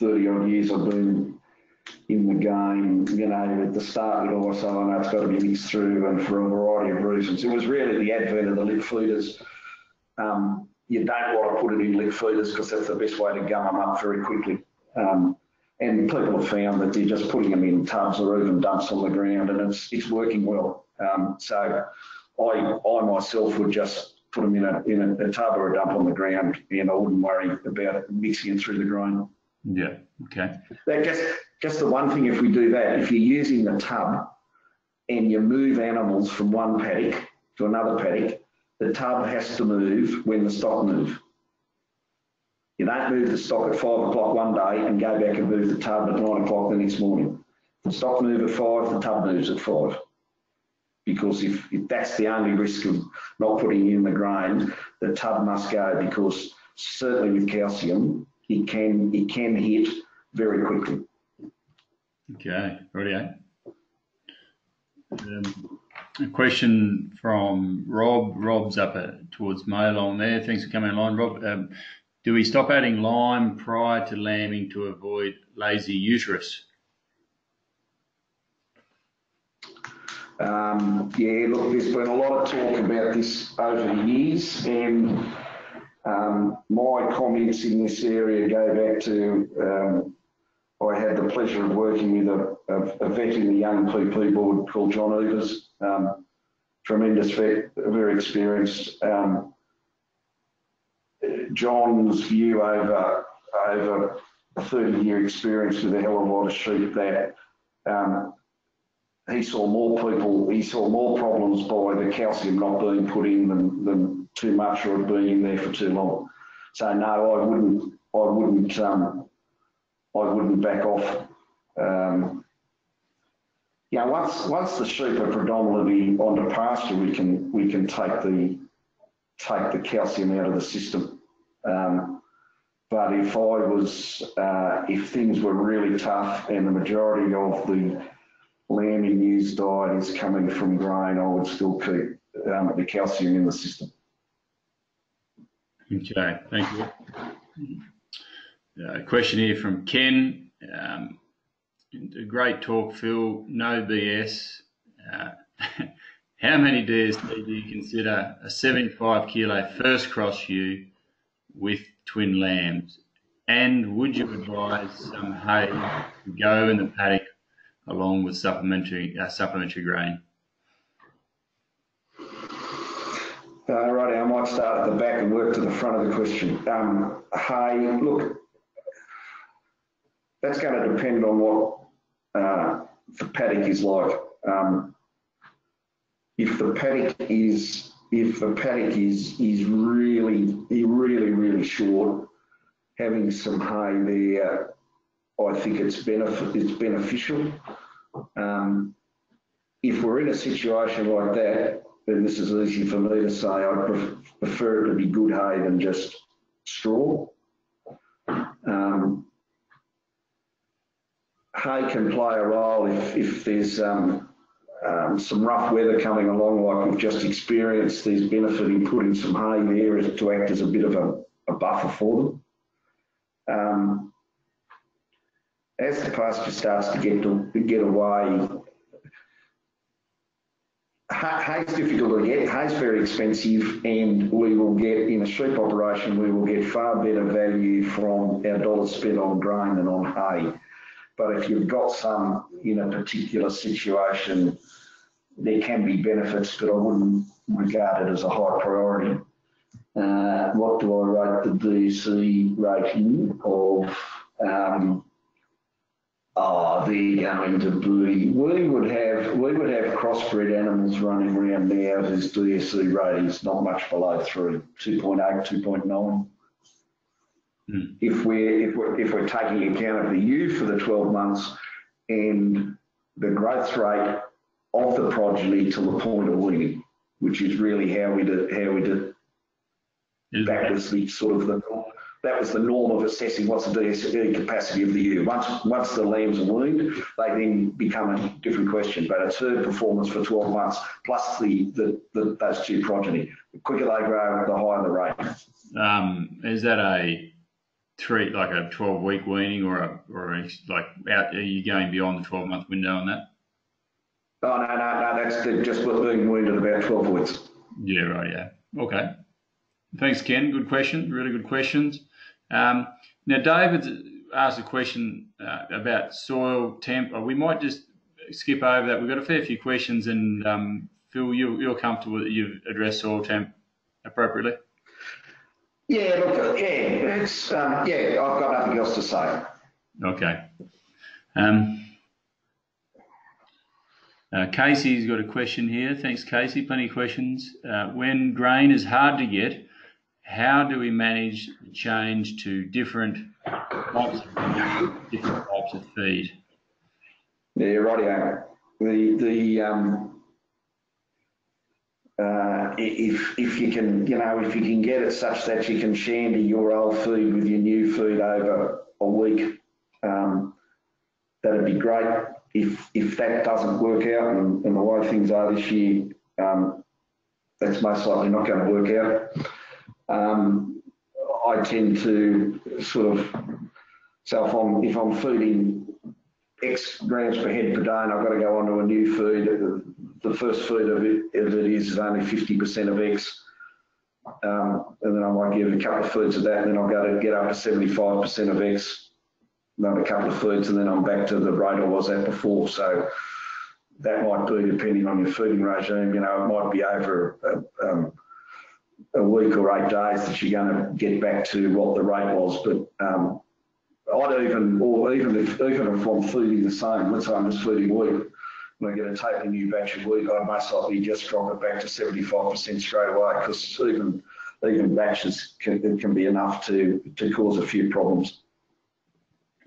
30 odd years I've been in the game, you know, at the start it also, I know it's got to be mixed through and for a variety of reasons. It was really the advent of the lick feeders. Um, you don't want to put it in lick feeders because that's the best way to gum them up very quickly. Um, and people have found that they're just putting them in tubs or even dumps on the ground and it's, it's working well. Um, so I, I myself would just put them in a, in a, a, tub or a dump on the ground and I wouldn't worry about mixing it through the grain. Yeah, okay. That just, just the one thing if we do that, if you're using the tub and you move animals from one paddock to another paddock, the tub has to move when the stock move. You don't move the stock at five o'clock one day and go back and move the tub at nine o'clock the next morning. The stock move at five, the tub moves at five. Because if, if that's the only risk of not putting in the grain, the tub must go because certainly with calcium, it can it can hit very quickly. Okay, righty. Um, a question from Rob. Rob's up at, towards Molong there. Thanks for coming online, Rob. Um, do we stop adding lime prior to lambing to avoid lazy uterus? Um, yeah, look, there's been a lot of talk about this over the years, and um, my comments in this area go back to um, I had the pleasure of working with a, a, a vet in the young PP board called John Evers, um, tremendous vet, very experienced. Um, John's view over over a 30 year experience with a hell of a lot of sheep that um, he saw more people, he saw more problems by the calcium not being put in than, than too much or being in there for too long. So no, I wouldn't, I wouldn't, um, I wouldn't back off. Um, yeah, once once the sheep are predominantly onto pasture, we can we can take the take the calcium out of the system. Um, but if I was, uh, if things were really tough and the majority of the lambing used diet is coming from grain, I would still keep um, the calcium in the system. Okay, thank you. Uh, question here from Ken. Um, great talk, Phil. No BS. Uh, [laughs] how many DSE do you consider a 75 kilo first cross ewe with twin lambs? And would you advise some hay to go in the paddock along with supplementary uh, supplementary grain? Uh, right, I might start at the back and work to the front of the question. Um, hay, look, that's going to depend on what uh, the paddock is like. Um, if the paddock is if the paddock is is really really really short, having some hay there, I think it's benefit it's beneficial. Um, if we're in a situation like that, then this is easy for me to say. I prefer it to be good hay than just straw. Um, hay can play a role if, if there's um, um, some rough weather coming along, like we've just experienced. There's benefit in putting some hay there to act as a bit of a, a buffer for them. Um, as the pasture starts to get to get away, hay's difficult to get, hay's very expensive, and we will get, in a sheep operation, we will get far better value from our dollars spent on grain than on hay. But if you've got some in a particular situation, there can be benefits, but I wouldn't regard it as a high priority. Uh, what do I rate the DSE rating of? Um, oh, they're going to be. We would have we would have crossbred animals running around now whose DSE ratings not much below three, 2.8, 2.9. Mm. If we're if we're if we're taking account of the ewe for the 12 months and the growth rate of the progeny to the point of weaning, which is really how we did how we did. That was the sort of the that was the norm of assessing what's the capacity of the ewe. Once once the lambs are weaned, they then become a different question. But it's herd performance for 12 months plus the, the, the those two progeny. The quicker they grow, the higher the rate. Um, is that a three like a 12 week weaning or a, or a, like out, are you going beyond the 12 month window on that? Oh, no, no, no, that's the, just being wounded about 12 weeks. Yeah, right, yeah. Okay. Thanks, Ken. Good question. Really good questions. Um, now, David asked a question uh, about soil temp. Uh, we might just skip over that. We've got a fair few questions, and um, Phil, you, you're comfortable that you've addressed soil temp appropriately? Yeah, look, yeah, it's um, yeah. I've got nothing else to say. Okay. Um, uh, Casey's got a question here. Thanks, Casey. Plenty of questions. Uh, when grain is hard to get, how do we manage the change to different types of different types of feed? Yeah, right. The the um, uh, if if you can you know if you can get it such that you can shandy your old feed with your new feed over a week, um, that'd be great if if that doesn't work out and, and the way things are this year, um, that's most likely not going to work out. Um, I tend to sort of so if I'm if I'm feeding X grams per head per day and I've got to go onto a new feed, the first feed of it, of it is only 50% of X. Um, and then I might give a couple of foods of that, and then I'll go to get up to 75% of X another couple of foods, and then I'm back to the rate I was at before. So that might be depending on your feeding regime. You know, it might be over a, um, a week or eight days that you're going to get back to what the rate was. But um, I'd even, or even if even if I'm feeding the same, let's say I'm just feeding wheat, when I get a totally new batch of wheat, I most likely just drop it back to 75% straight away because even even batches can, can be enough to to cause a few problems.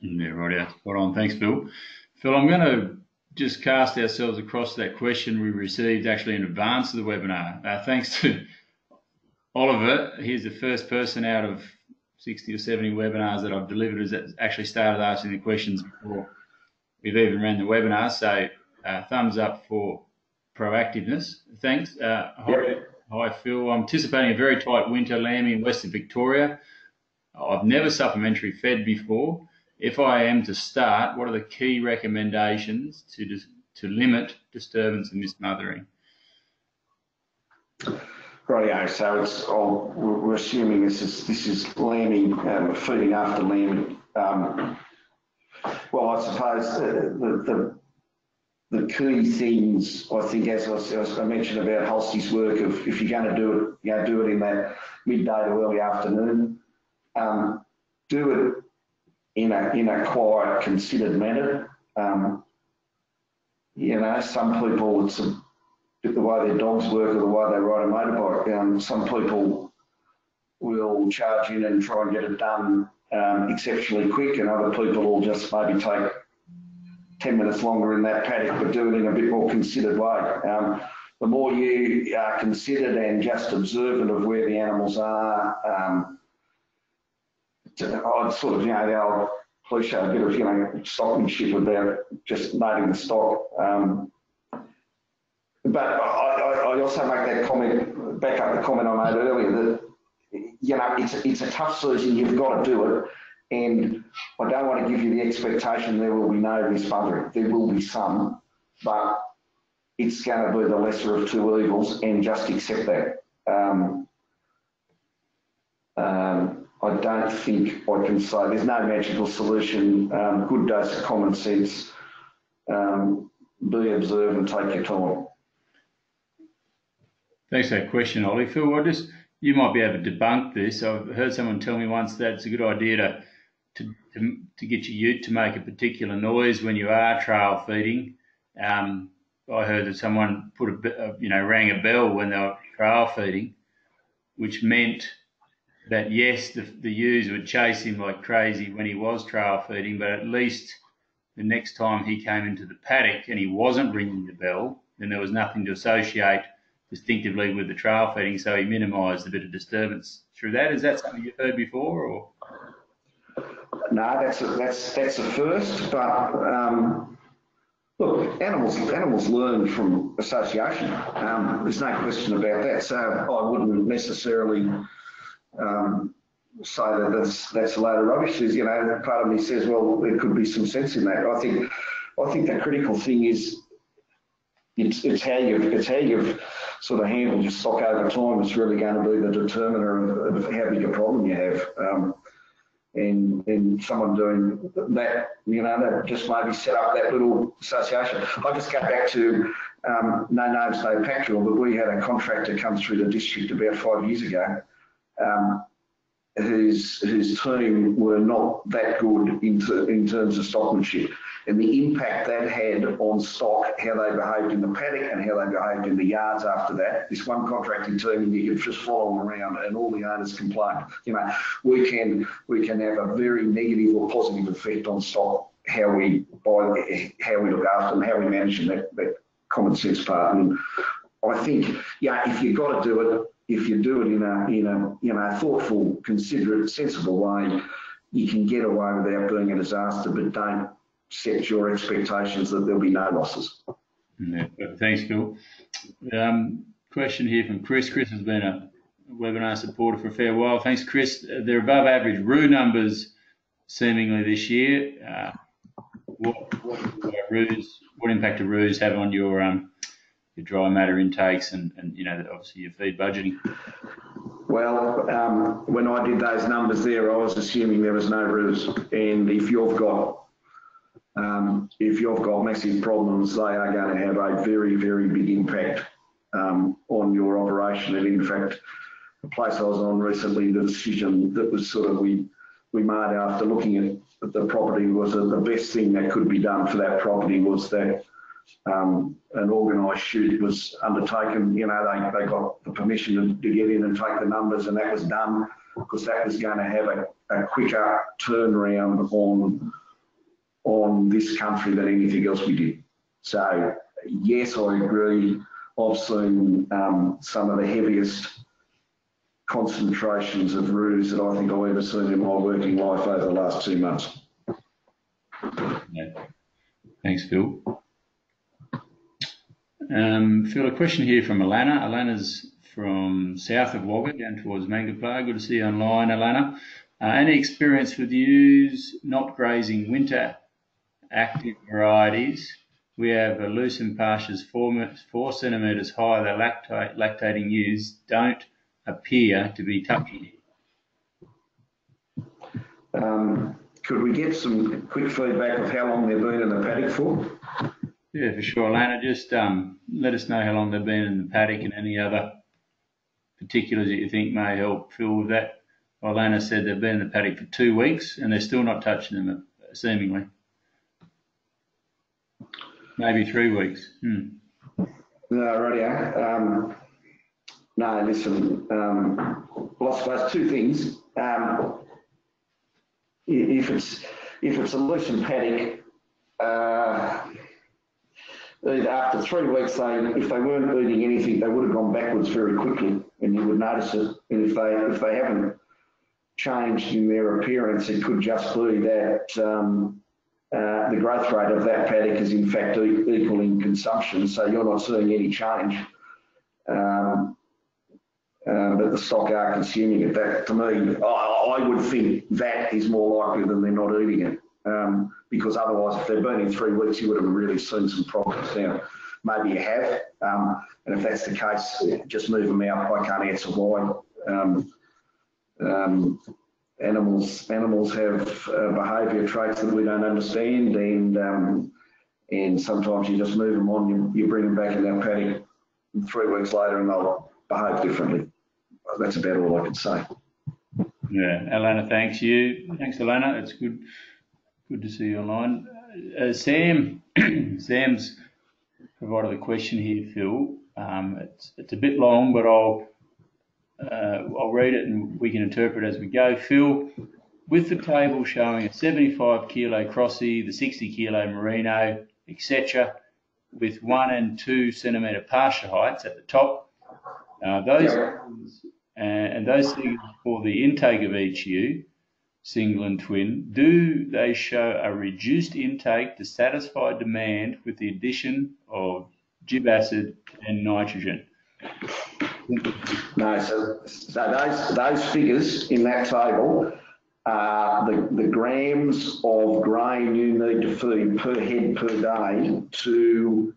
Yeah, right out. Spot on. Thanks, Phil. Phil, I'm going to just cast ourselves across that question we received actually in advance of the webinar. Uh, thanks to Oliver. He's the first person out of 60 or 70 webinars that I've delivered that actually started asking the questions before we've even ran the webinar. So uh, thumbs up for proactiveness. Thanks. Uh, hi, hi, Phil. I'm anticipating a very tight winter lambing in Western Victoria. I've never supplementary fed before if I am to start, what are the key recommendations to to limit disturbance and mismothering? Right, so it's oh, we're assuming this is this is lambing, um, feeding after lambing. Um, well, I suppose the, the the key things I think, as I, as I mentioned about Holsty's work, of if you're going to do it, you know, do it in that midday to early afternoon. Um, do it in a in a quiet, considered manner. Um, you know, some people it's a, the way their dogs work or the way they ride a motorbike. Um, some people will charge in and try and get it done um, exceptionally quick, and other people will just maybe take 10 minutes longer in that paddock, but do it in a bit more considered way. Um, the more you are considered and just observant of where the animals are, um, I'd sort of, you know, the old cliche, a bit of, you know, stockmanship about just noting the stock. Um, but I, I, also make that comment, back up the comment I made earlier that, you know, it's, it's a tough season, you've got to do it. And I don't want to give you the expectation there will be no mismothering. There will be some, but it's going to be the lesser of two evils and just accept that. Um, um, I don't think I can say there's no magical solution. Um, good dose of common sense. Um, be observant and take your time. Thanks for that question, Ollie. Phil, I just you might be able to debunk this. I've heard someone tell me once that it's a good idea to to, to, to get your ute to make a particular noise when you are trail feeding. Um, I heard that someone put a you know rang a bell when they were trail feeding, which meant that yes, the, the ewes would chase him like crazy when he was trail feeding, but at least the next time he came into the paddock and he wasn't ringing the bell, then there was nothing to associate distinctively with the trail feeding, so he minimised a bit of disturbance through that. Is that something you've heard before, or? No, that's a, that's that's a first, but um, look, animals animals learn from association. Um, there's no question about that. So I wouldn't necessarily um, say that that's that's a load of rubbish. There's, you know, part of me says, well, there could be some sense in that. I think I think the critical thing is it's, it's how you've it's how you've sort of handle your stock over time. It's really going to be the determiner of, of how big a problem you have. Um, and and someone doing that, you know, that just maybe set up that little association. I just go back to um, no names, no factual, but we had a contractor come through the district about five years ago. Um, whose whose team were not that good in, in terms of stockmanship and the impact that had on stock, how they behaved in the paddock and how they behaved in the yards after that. This one contracting team, and you could just follow them around and all the owners complain. You know, we can we can have a very negative or positive effect on stock, how we buy, how we look after them, how we manage them, that, that common sense part. And I think, yeah, if you've got to do it, if you do it in a in a you know thoughtful, considerate, sensible way, you can get away without being a disaster. But don't set your expectations that there'll be no losses. Yeah, thanks, Phil. Um, question here from Chris. Chris has been a webinar supporter for a fair while. Thanks, Chris. Uh, they're above average ROO numbers seemingly this year. Uh, what, what, roos, what impact do roos have on your um, your dry matter intakes and, and you know obviously your feed budgeting? Well, um, when I did those numbers there, I was assuming there was no roos, and if you've got um, if you've got massive problems, they are going to have a very, very big impact um, on your operation. And in fact, the place I was on recently, the decision that was sort of we we made after looking at the property was that the best thing that could be done for that property was that um, an organised shoot was undertaken. You know, they, they got the permission to, to, get in and take the numbers, and that was done because that was going to have a, a quicker turnaround on on this country than anything else we did. So yes, I agree. I've seen um, some of the heaviest concentrations of roos that I think I've ever seen in my working life over the last two months. Yeah. Thanks, Phil. Um, Phil, a question here from Alana. Alana's from south of Wagga down towards Mangoplah. Good to see you online, Alana. Uh, any experience with ewes not grazing winter active varieties, we have a Lucerne pastures four, four centimetres high. The lactate, lactating ewes don't appear to be touching it. Um, could we get some quick feedback of how long they've been in the paddock for? Yeah, for sure. Lana, just um, let us know how long they've been in the paddock and any other particulars that you think may help Phil with that. Well, Lana said they've been in the paddock for two weeks and they're still not touching them, seemingly. Maybe three weeks. Hmm. No, radio. Um, no, listen. Um, well, I suppose two things. Um, if it's if it's a Lucerne paddock, uh, after three weeks, they if they weren't eating anything, they would have gone backwards very quickly, and you would notice it. And if they if they haven't changed in their appearance, it could just be that um, uh, the growth rate of that paddock is in fact equal in consumption, so you're not seeing any change. Um, uh, but the stock are consuming it. That to me, I, I, would think that is more likely than they're not eating it. Um, because otherwise, if they've been in three weeks, you would have really seen some problems. Now, maybe you have. Um, and if that's the case, just move them out. I can't answer why. Um, um, animals animals have uh, behaviour traits that we don't understand, and um, and sometimes you just move them on. You, you bring them back in that paddock three weeks later, and they'll behave differently. That's about all I can say. Yeah, Alana, thanks you. Thanks, Alana. It's good, good to see you online. Uh, Sam, [clears throat] Sam's provided a question here, Phil. Um, it's, it's a bit long, but I'll uh, I'll read it and we can interpret as we go. Phil, with the table showing a 75 kilo crossy, the 60 kilo merino, etc., with one and two centimetre pasture heights at the top, uh, those uh, and those things for the intake of each ewe, single and twin, do they show a reduced intake to satisfy demand with the addition of gib acid and nitrogen? No, so, so those, those figures in that table are the, the grams of grain you need to feed per head per day to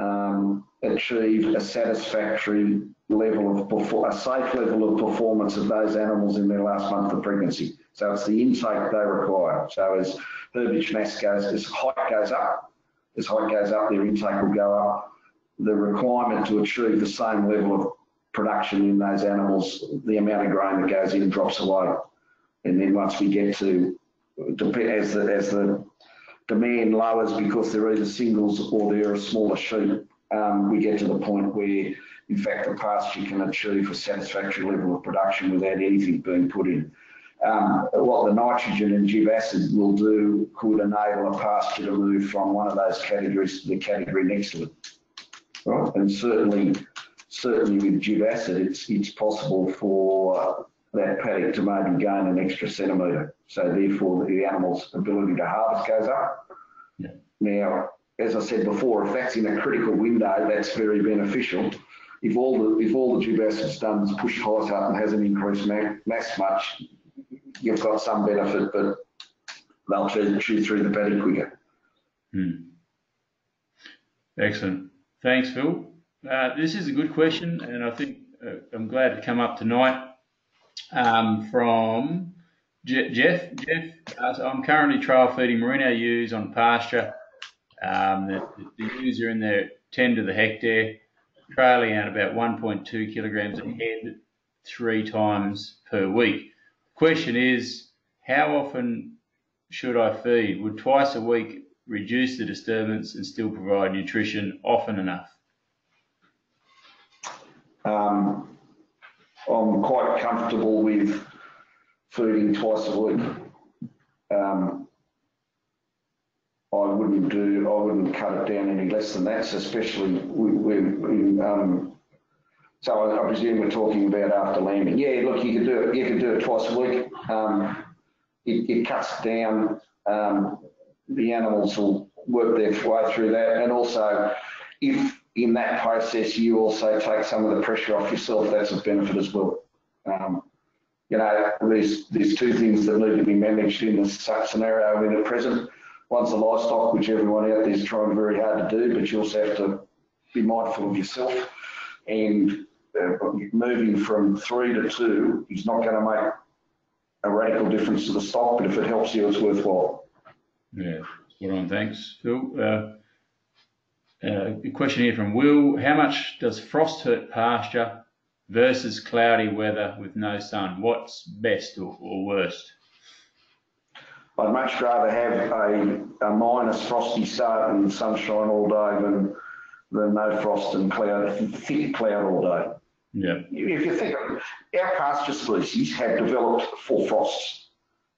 um, achieve a satisfactory level of a safe level of performance of those animals in their last month of pregnancy. So it's the intake they require. So as herbage mass goes, as height goes up, as height goes up, their intake will go up the requirement to achieve the same level of production in those animals, the amount of grain that goes in drops away. And then once we get to, as the, as the demand lowers because they're either singles or they're a smaller sheep, um, we get to the point where, in fact, the pasture can achieve a satisfactory level of production without anything being put in. Um, what the nitrogen and gib acid will do could enable a pasture to move from one of those categories to the category next to it right? And certainly, certainly with gib acid, it's it's possible for that paddock to maybe gain an extra centimetre. So therefore, the animal's ability to harvest goes up. Yeah. Now, as I said before, if that's in a critical window, that's very beneficial. If all the if all the gib acid's done is push height up and hasn't increased mass much, you've got some benefit, but they'll chew, through the paddock quicker. Hmm. Excellent. Thanks, Phil. Uh, this is a good question, and I think uh, I'm glad to come up tonight um, from Je Jeff. Jeff, uh, so I'm currently trial feeding merino ewes on pasture. Um, the, the ewes are in there 10 to the hectare, trailing out about 1.2 kilograms a head three times per week. Question is, how often should I feed? Would twice a week reduce the disturbance and still provide nutrition often enough? Um, I'm quite comfortable with feeding twice a week. Um, I wouldn't do, I wouldn't cut it down any less than that, especially when, um, so I, I, presume we're talking about after lambing. Yeah, look, you could do it, you could do it twice a week. Um, it, it, cuts down um, the animals will work their way through that. And also, if in that process you also take some of the pressure off yourself, that's a benefit as well. Um, you know, there's there's two things that need to be managed in this scenario in the present. One's the livestock, which everyone out there is trying very hard to do, but you also have to be mindful of yourself. And uh, moving from three to two is not going to make a radical difference to the stock, but if it helps you, it's worthwhile. Yeah, spot on. Thanks, Phil. Uh, uh, a question here from Will. How much does frost hurt pasture versus cloudy weather with no sun? What's best or, or worst? I'd much rather have a, a minus frosty start and sunshine all day than than no frost and cloud, thick cloud all day. Yeah. If you think of it, our pasture species have developed for frosts.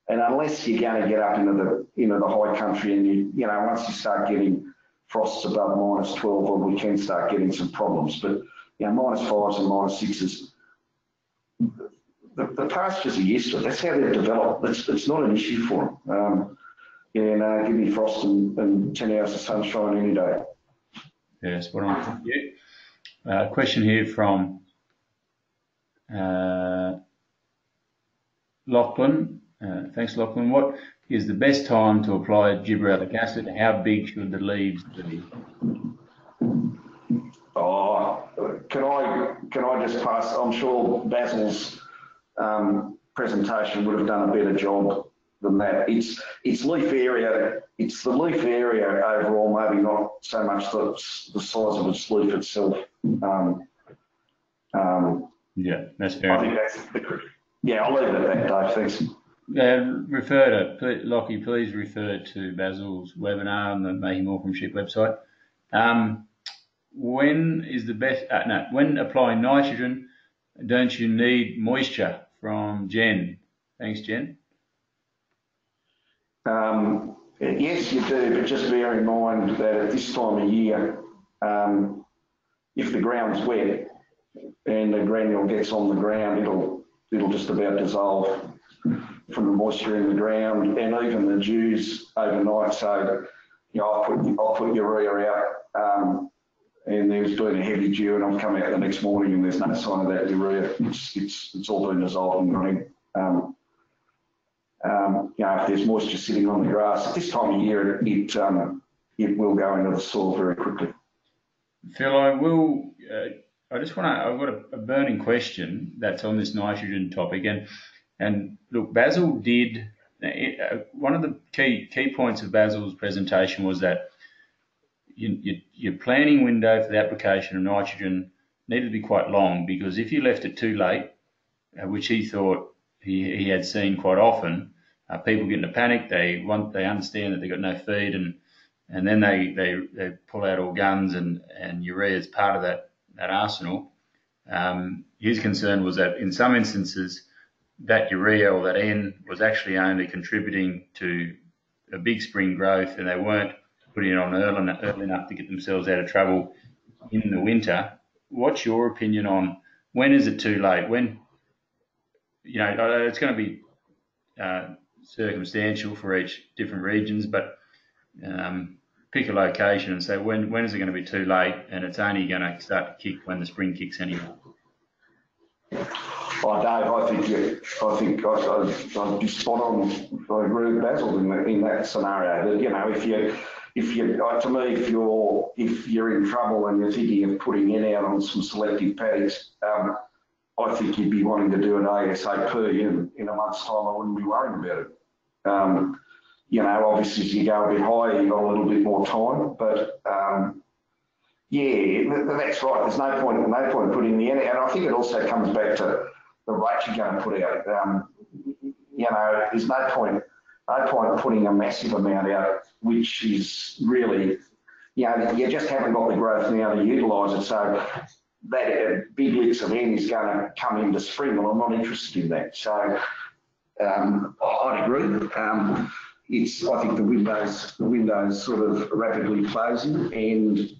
And unless you're going to get up into the into the high country and you you know once you start getting frosts above minus 12, well, we can start getting some problems. But you know minus fives and minus sixes, the, the pastures are used to it. That's how they've developed. It's, it's not an issue for them. Um, yeah, no, give me frost and, and 10 hours of sunshine any day. Yeah, spot on. Thank you. Uh, question here from uh, Lachlan. Uh, thanks, Lachlan. What is the best time to apply gibberellic acid? How big should the leaves be? can I can I just pass? I'm sure Basil's um, presentation would have done a better job than that. It's it's leaf area. It's the leaf area overall, maybe not so much the, the size of its leaf itself. Um, um, yeah, that's fair. I think that's the, yeah. I'll leave it at that, Dave. Thanks. Uh, refer to Lockie. Please refer to Basil's webinar on the Making More from Sheep website. Um, when is the best? Uh, no, when applying nitrogen, don't you need moisture? From Jen. Thanks, Jen. Um, yes, you do, but just bear in mind that at this time of year, um, if the ground's wet and the granule gets on the ground, it'll it'll just about dissolve from the moisture in the ground and even the dews overnight. So, you know, I'll put I'll put urea out. Um, and there's been a heavy dew and I've come out the next morning and there's no sign of that urea. It's, it's, it's all been dissolved in green. Um, um, you know, if there's moisture sitting on the grass at this time of year, it um, it will go into the soil very quickly. Phil, I will. Uh, I just want to. I've got a, a, burning question that's on this nitrogen topic, and and look, Basil did. Uh, one of the key key points of Basil's presentation was that you, you, your planning window for the application of nitrogen needed to be quite long because if you left it too late, uh, which he thought he, he had seen quite often, uh, people get into panic. They want they understand that they've got no feed and and then they, they, they pull out all guns and, and urea is part of that, that arsenal. Um, his concern was that in some instances, that urea or that N was actually only contributing to a big spring growth and they weren't putting it on early, early enough to get themselves out of trouble in the winter. What's your opinion on when is it too late? When, you know, it's going to be uh, circumstantial for each different regions, but um, pick a location and say when when is it going to be too late, and it's only going to start to kick when the spring kicks anyway. Oh, Dave, I think you, I think I, I, I'd be spot on. I agree with Basil in, in that scenario. That you know, if you if you, uh, to me, if you're if you're in trouble and you're thinking of putting N out on some selective paddocks, um, I think you'd be wanting to do it ASAP. In in a month's time, I wouldn't be worrying about it. Um, you know, obviously, if you go a bit higher, you've got a little bit more time, but um, yeah, that's right. There's no point, no point putting the N, and I think it also comes back to the rate you're going to put out. Um, you know, there's no point no point putting a massive amount out, which is really, you know, you just haven't got the growth now to utilise it. So that uh, big licks of N is going to come into spring, and I'm not interested in that. So um, I'd agree. Um, it's I think the windows the windows sort of rapidly closing, and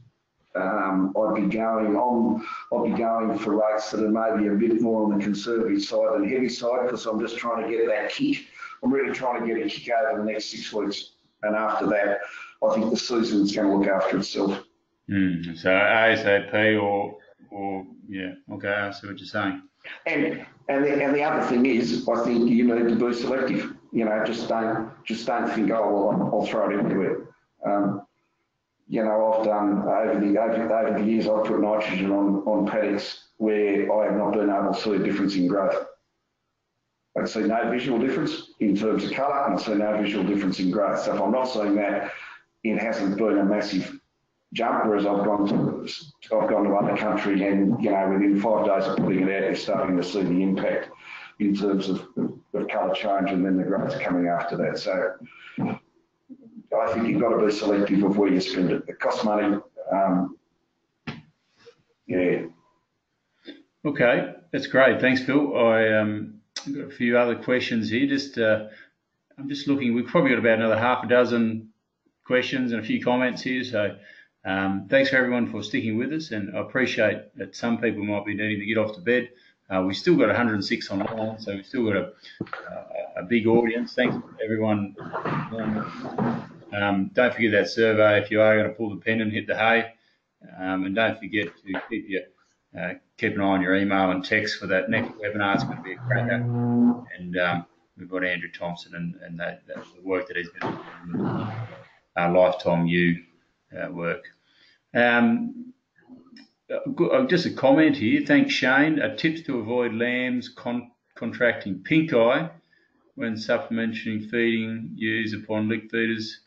um, I'd be going on. I'd be going for rates that are maybe a bit more on the conservative side than heavy side because I'm just trying to get that kick I'm really trying to get a kick over the next six weeks. And after that, I think the season's going to look after itself. Mm, so ASAP or, or yeah, okay, I see what you're saying. And and the, and the other thing is, I think you need to be selective. You know, just don't just don't think, oh well, I'll throw it everywhere. Um, you know, I've done over the over, over the years, I've put nitrogen on on paddocks where I have not been able to see a difference in growth. I see no visual difference in terms of colour and I see no visual difference in growth. So if I'm not seeing that, it hasn't been a massive jump, whereas I've gone to I've gone to other country and you know within five days of putting it out, you're starting to see the impact in terms of, of colour change and then the growth coming after that. So I think you've got to be selective of where you spend it. It costs money. Um, yeah. Okay, that's great. Thanks, Phil. I um, got a few other questions here. Just uh, I'm just looking. We've probably got about another half a dozen questions and a few comments here. So um, thanks for everyone for sticking with us, and I appreciate that some people might be needing to get off to bed. Uh, we've still got 106 online, so we've still got a, a, big audience. Thanks everyone. Um, don't forget that survey if you are going to pull the pen and hit the hay, um, and don't forget to keep your uh, keep an eye on your email and text for that next webinar. It's going to be a cracker. And um, we've got Andrew Thompson and, and that, that, the work that he's been doing, uh, Lifetime Ewe uh, work. Um, uh, just a comment here. Thanks, Shane. Uh, tips to avoid lambs con contracting pink eye when supplementing feeding used upon lick feeders.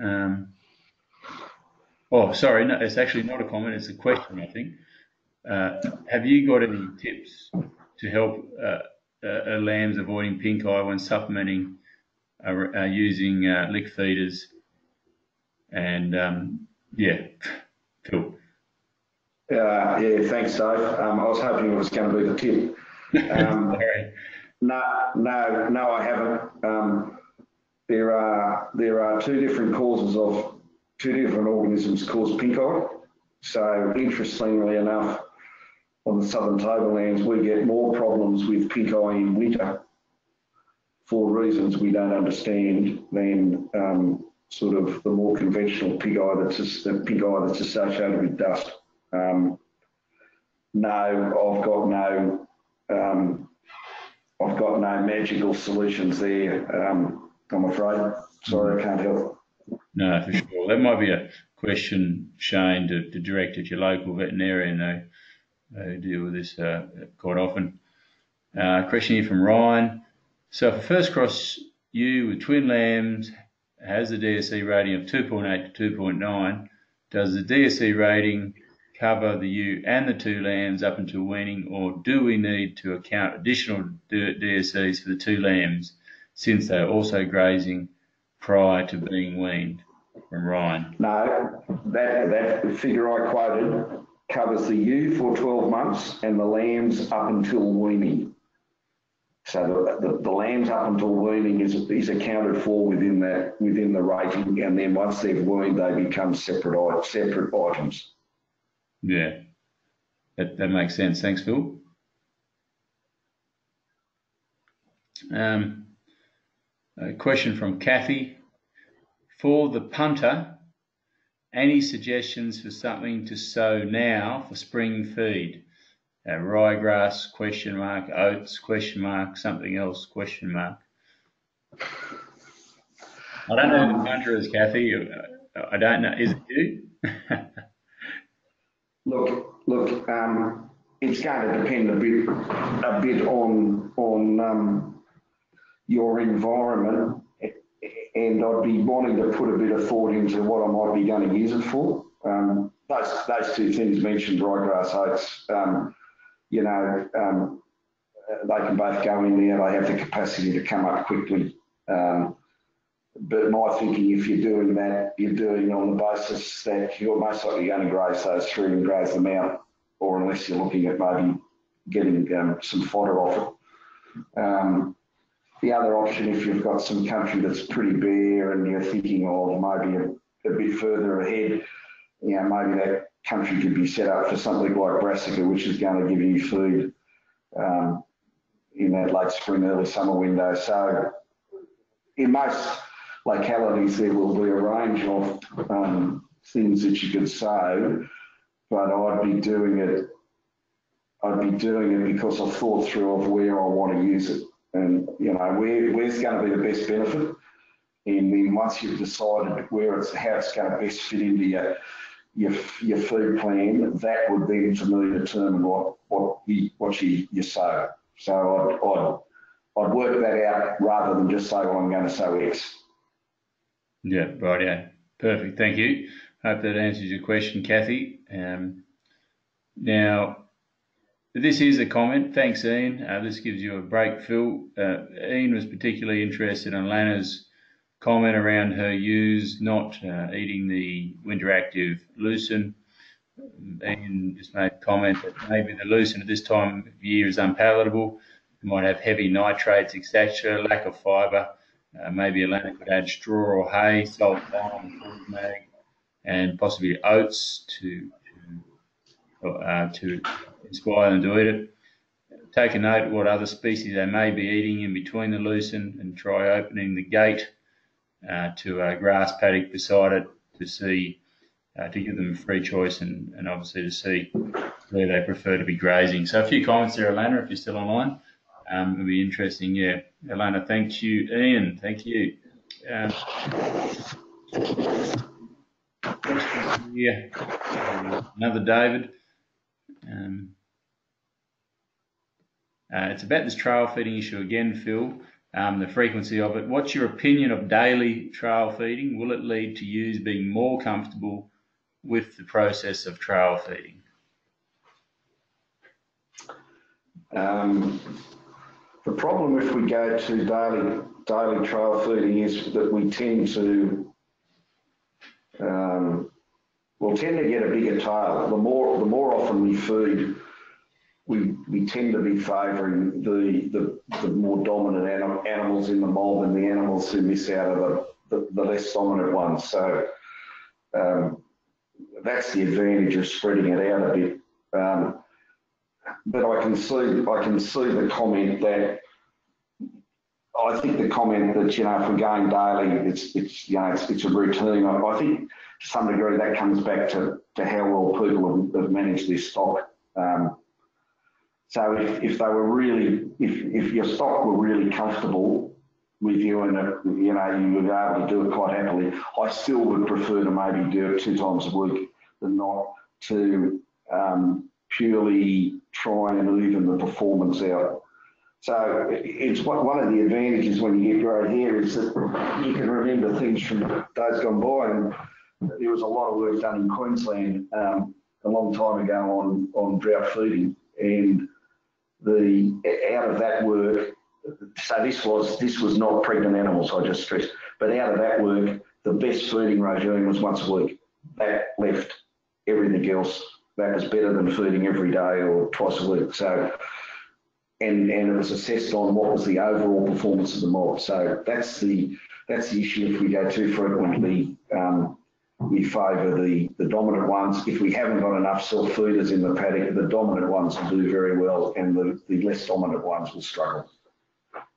Um, oh, sorry, no, it's actually not a comment, it's a question, I think. Uh, have you got any tips to help uh, uh, lambs avoiding pink eye when supplementing uh, using uh, lick feeders? And um, yeah, cool. Uh, yeah, thanks, Dave. Um, I was hoping it was going to be the tip. Um, [laughs] no, no, no, I haven't. Um, there are there are two different causes of two different organisms cause pink eye. So interestingly enough, on the southern tablelands, we get more problems with pink eye in winter for reasons we don't understand than um, sort of the more conventional pig eye that's just, the pig eye that's associated with dust. Um, no, I've got no um, I've got no magical solutions there. Um, I'm afraid. Sorry, I can't help. No, for sure. That might be a question, Shane, to, to direct at your local veterinarian. They, they deal with this uh, quite often. Uh, question here from Ryan. So if a first cross ewe with twin lambs has a DSE rating of 2.8 to 2.9, does the DSE rating cover the ewe and the two lambs up until weaning, or do we need to account additional DSEs for the two lambs since they are also grazing prior to being weaned? From Ryan. No, that, that figure I quoted covers the ewe for 12 months and the lambs up until weaning. So the, the, the, lambs up until weaning is, is accounted for within that within the rating, and then once they've weaned, they become separate separate items. Yeah, that, that makes sense. Thanks, Phil. Um, a question from Kathy. For the punter, any suggestions for something to sow now for spring feed? Uh, ryegrass, question mark, oats, question mark, something else, question mark. I don't know who the is, Kathy. I don't know. Is it you? [laughs] Look, look, um, it's going to depend a bit, a bit on on um, your environment, and I'd be wanting to put a bit of thought into what I might be going to use it for. Um, those those two things mentioned, ryegrass oats, um, you know, um, they can both go in there. They have the capacity to come up quickly. Um, but my thinking, if you're doing that, you're doing it on the basis that you're most likely going to graze those through and graze them out, or unless you're looking at maybe getting um, some fodder off it. Um, the other option, if you've got some country that's pretty bare and you're thinking of maybe a, a bit further ahead, you know, maybe that country could be set up for something like brassica, which is going to give you food um, in that late spring, early summer window. So in most localities, there will be a range of um, things that you could sow, but I'd be doing it. I'd be doing it because I've thought through of where I want to use it, and you know where where's going to be the best benefit. And then once you've decided where it's how it's going to best fit into your your, your food plan, that would then to me determine what what you what you, you sow. So I'd, I'd I'd work that out rather than just say, well, I'm going to sow X. Yeah, right. Yeah, perfect. Thank you. Hope that answers your question, Kathy. Um, now, this is a comment. Thanks, Ian. Uh, this gives you a break, Phil. Uh, Ian was particularly interested in Lana's comment around her ewes not uh, eating the winter active lucerne. Ian just made a comment that maybe the lucerne at this time of year is unpalatable. It might have heavy nitrates, etc., lack of fibre. Uh, maybe Alana could add straw or hay, salt, lime, mag, and possibly oats to to, uh, to inspire them to eat it. Take a note what other species they may be eating in between the lucerne and try opening the gate to a grass paddock beside it to see, uh, to give them free choice and, and obviously to see where they prefer to be grazing. So a few comments there, Alana, if you're still online. Um, it'll be interesting. Yeah, Alana, thank you. Ian, thank you. Um, yeah. another David. Um, uh, it's about this trail feeding issue again, Phil, um, the frequency of it. What's your opinion of daily trail feeding? Will it lead to ewes being more comfortable with the process of trail feeding? Um, the problem if we go to daily daily trail feeding is that we tend to um, we'll tend to get a bigger tail. The more the more often we feed, we we tend to be favouring the, the, the more dominant anim, animals in the mob and the animals who miss out of the, the, the less dominant ones. So um, that's the advantage of spreading it out a bit. Um, but I can see I can see the comment that I think the comment that you know if we're going daily, it's it's you know it's, it's a routine. I, I, think to some degree that comes back to, to how well people have, have managed their stock. Um, so if, if they were really if if your stock were really comfortable with you and uh, you know you were able to do it quite happily, I still would prefer to maybe do it two times a week than not to um, purely try and even the performance out. So it's one of the advantages when you get grey hair is that you can remember things from days gone by. And there was a lot of work done in Queensland um, a long time ago on, on drought feeding, and the out of that work. So this was this was not pregnant animals. I just stressed, but out of that work, the best feeding regime was once a week. That left everything else that was better than feeding every day or twice a week. So, and and it was assessed on what was the overall performance of the mob. So that's the that's the issue. If we go too frequently, um, we favour the the dominant ones. If we haven't got enough self feeders in the paddock, the dominant ones will do very well, and the, the less dominant ones will struggle.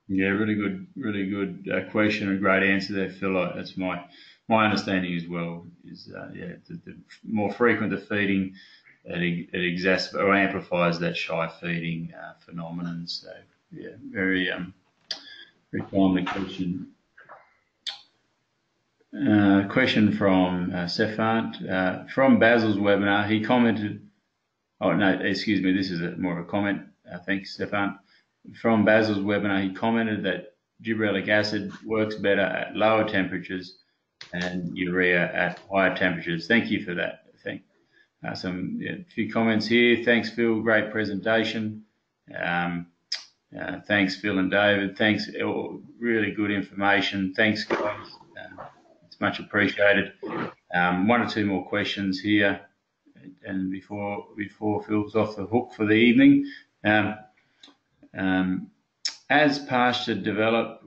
Yeah, really good, really good uh, question and great answer there, Phil. That's my my understanding as well. Is uh, yeah, the, the more frequent the feeding, it, it exacerbates or amplifies that shy feeding uh, phenomenon. So yeah, very um, very timely question. Uh, question from uh, Stefan uh, from Basil's webinar. He commented. Oh no, excuse me. This is a, more of a comment. Uh, thanks, Stefan. From Basil's webinar, he commented that gibberellic acid works better at lower temperatures and urea at higher temperatures. Thank you for that. Uh, some yeah, few comments here. Thanks, Phil. Great presentation. Um, uh, thanks, Phil and David. Thanks, really good information. Thanks, guys. It's much appreciated. Um, one or two more questions here, and before before Phil's off the hook for the evening. Um, um, as pasture develop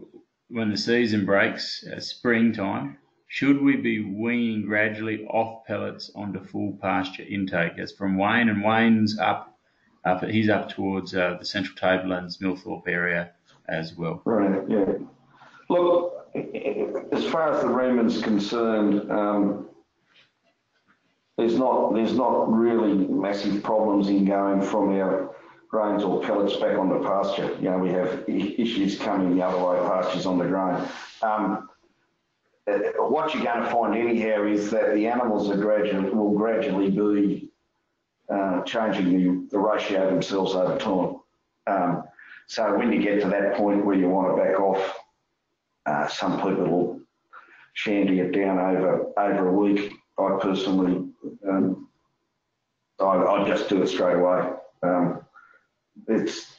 when the season breaks, uh, springtime, should we be weaning gradually off pellets onto full pasture intake? That's from Wayne, and Wayne's up, up he's up towards uh, the Central Tablelands, Millthorpe area as well. Right, yeah. Look, as far as the rumen's concerned, um, there's not there's not really massive problems in going from our grains or pellets back onto pasture. You know, we have issues coming the other way, pastures on the grain. Um, uh, what you're going to find anyhow is that the animals are gradually will gradually be uh, changing the, the ratio themselves over time. Um, so when you get to that point where you want to back off, uh, some people will shandy it down over over a week. I personally, um, I, I, just do it straight away. Um, it's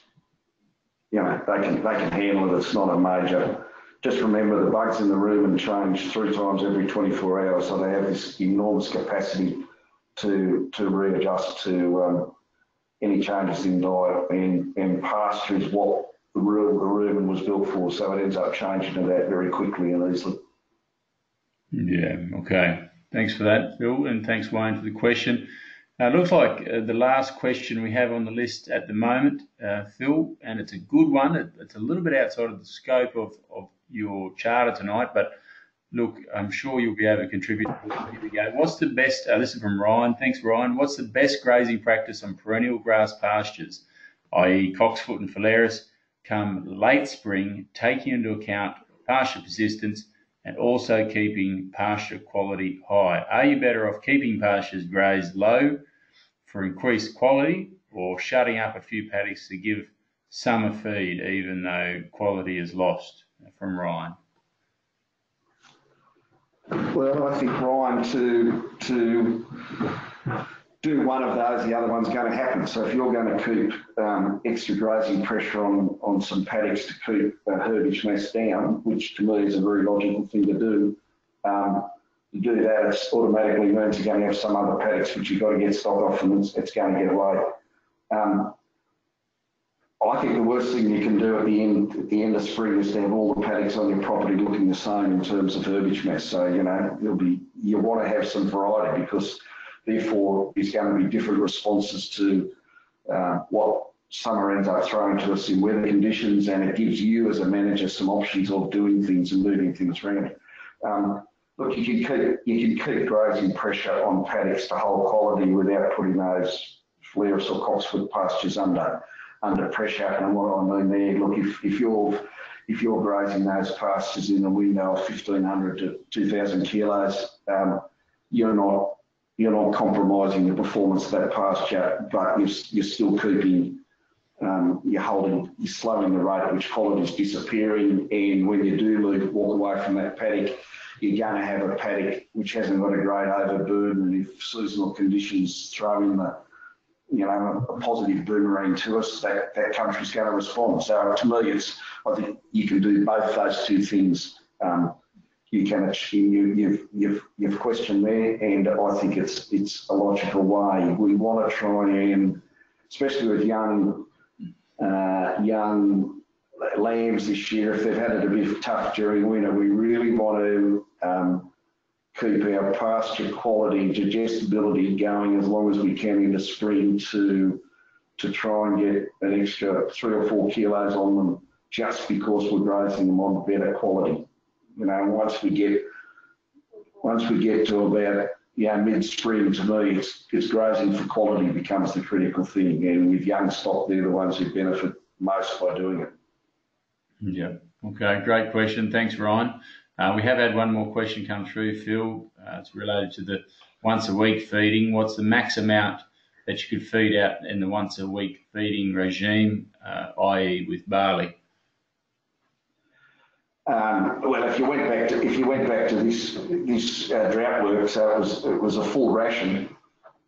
you know they can they can handle it. It's not a major just remember the bugs in the rumen change three times every 24 hours, so they have this enormous capacity to to readjust to um, any changes in diet and, and pasture is what the, real, the rumen was built for, so it ends up changing to that very quickly and easily. Yeah, okay. Thanks for that, Phil, and thanks, Wayne, for the question. Uh, looks like uh, the last question we have on the list at the moment, uh, Phil, and it's a good one. It, it's a little bit outside of the scope of, of your charter tonight, but look, I'm sure you'll be able to contribute. Here we go. What's the best? Uh, this is from Ryan. Thanks, Ryan. What's the best grazing practice on perennial grass pastures, i.e., cocksfoot and phalaris, come late spring, taking into account pasture persistence and also keeping pasture quality high. Are you better off keeping pastures grazed low for increased quality or shutting up a few paddocks to give summer feed even though quality is lost? From Ryan. Well, I think Ryan to to do one of those, the other one's going to happen. So if you're going to keep um, extra grazing pressure on, on some paddocks to keep uh, herbage mass down, which to me is a very logical thing to do, um, to do that, it automatically means you're going to have some other paddocks which you've got to get stock off and it's, it's going to get away. Um, I think the worst thing you can do at the end at the end of spring is to have all the paddocks on your property looking the same in terms of herbage mass. So you know you'll be you want to have some variety because therefore there's going to be different responses to uh, what summer ends up throwing to us in weather conditions, and it gives you as a manager some options of doing things and moving things around. Um, look, you can keep you can keep grazing pressure on paddocks to hold quality without putting those Phalaris or Cocksfoot pastures under under pressure. And what I mean there, look, if, if you're if you're grazing those pastures in a window of 1500 to 2000 kilos, um, you're not you're not compromising the performance of that pasture, but you're, you're still keeping um, you're holding, you're slowing the rate at which quality is disappearing. And when you do leave, walk away from that paddock, you're going to have a paddock which hasn't got a great overburden. And if seasonal conditions throw in the you know, a positive boomerang to us, that, that country's going to respond. So to me, it's, I think you can do both those two things. Um, you can achieve, you, you've, you've, you've questioned there, and I think it's, it's a logical way. We want to try and, especially with young, uh, young lambs this year, if they've had it a bit tough during winter, we really want to um, keep our pasture quality digestibility going as long as we can in the spring to to try and get an extra three or four kilos on them just because we're grazing them on better quality. You know, once we get once we get to about yeah mid-spring, to me, it's, it's grazing for quality becomes the critical thing, and with young stock, they're the ones who benefit most by doing it. Yeah. Okay. Great question. Thanks, Ryan. Uh, we have had one more question come through, Phil. Uh, it's related to the once a week feeding. What's the max amount that you could feed out in the once a week feeding regime, uh, i.e., with barley? Um, well, if you went back to if you went back to this this uh, drought work, so it was it was a full ration,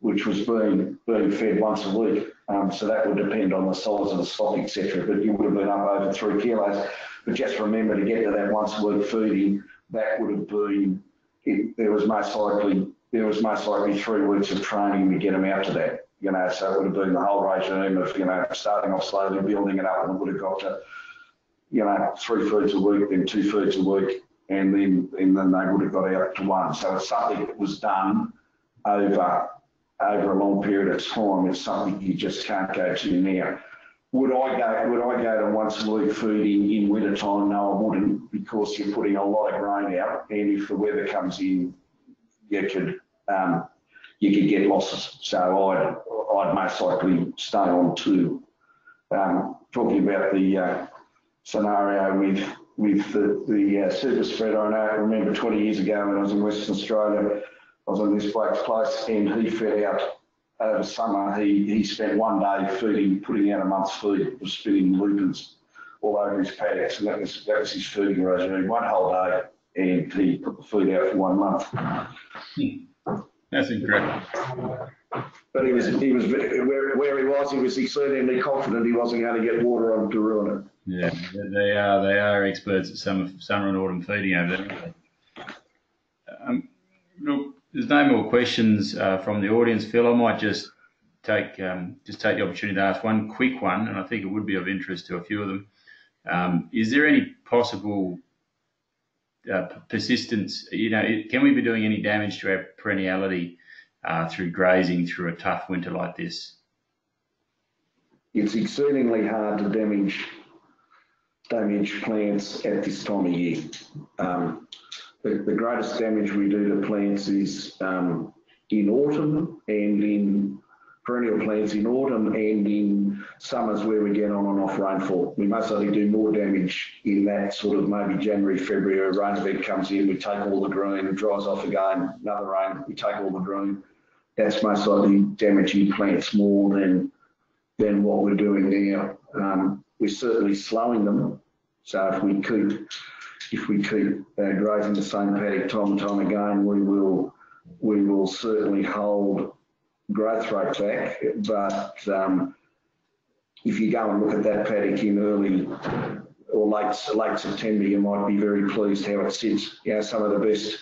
which was being being fed once a week. Um, so that would depend on the size of the stock, etc. But you would have been up over three kilos. But just remember to get to that once a week feeding, that would have been, it, there was most likely, there was most likely three weeks of training to get them out to that. You know, so it would have been the whole regime of, you know, starting off slowly, building it up, and it would have got to, you know, three feeds a week, then two feeds a week, and then and then they would have got out to one. So it's something that was done over over a long period of time. It's something you just can't go to now. Would I go? Would I go to once a week feeding in winter time? No, I wouldn't, because you're putting a lot of grain out, and if the weather comes in, you could um, you could get losses. So I'd I'd most likely stay on two. Um, talking about the uh, scenario with with the, the uh, super spread, I know. I remember 20 years ago when I was in Western Australia, I was in this bloke's place, and he fed out over summer, he, he spent one day feeding, putting out a month's feed, was spinning lupins all over his paddocks, and that was, that was his feeding regime, one whole day, and he put the food out for one month. That's incredible. But he was, he was where, where he was, he was exceedingly confident he wasn't going to get water on to ruin it. Yeah, they are. They are experts at summer, summer and autumn feeding over there. Um, look, there's no more questions uh, from the audience, Phil. I might just take um, just take the opportunity to ask one quick one, and I think it would be of interest to a few of them. Um, is there any possible uh, persistence? You know, can we be doing any damage to our perenniality uh, through grazing through a tough winter like this? It's exceedingly hard to damage damage plants at this time of year. Um, the, the greatest damage we do to plants is um, in autumn and in perennial plants in autumn and in summers where we get on and off rainfall. We most likely do more damage in that sort of maybe January, February, a rain event comes in, we take all the green, it dries off again, another rain, we take all the green. That's most likely damaging plants more than than what we're doing now. Um, we're certainly slowing them. So if we keep if we keep uh, grazing the same paddock time and time again, we will we will certainly hold growth rate back. But um, if you go and look at that paddock in early or late late September, you might be very pleased how it sits. You know, some of the best.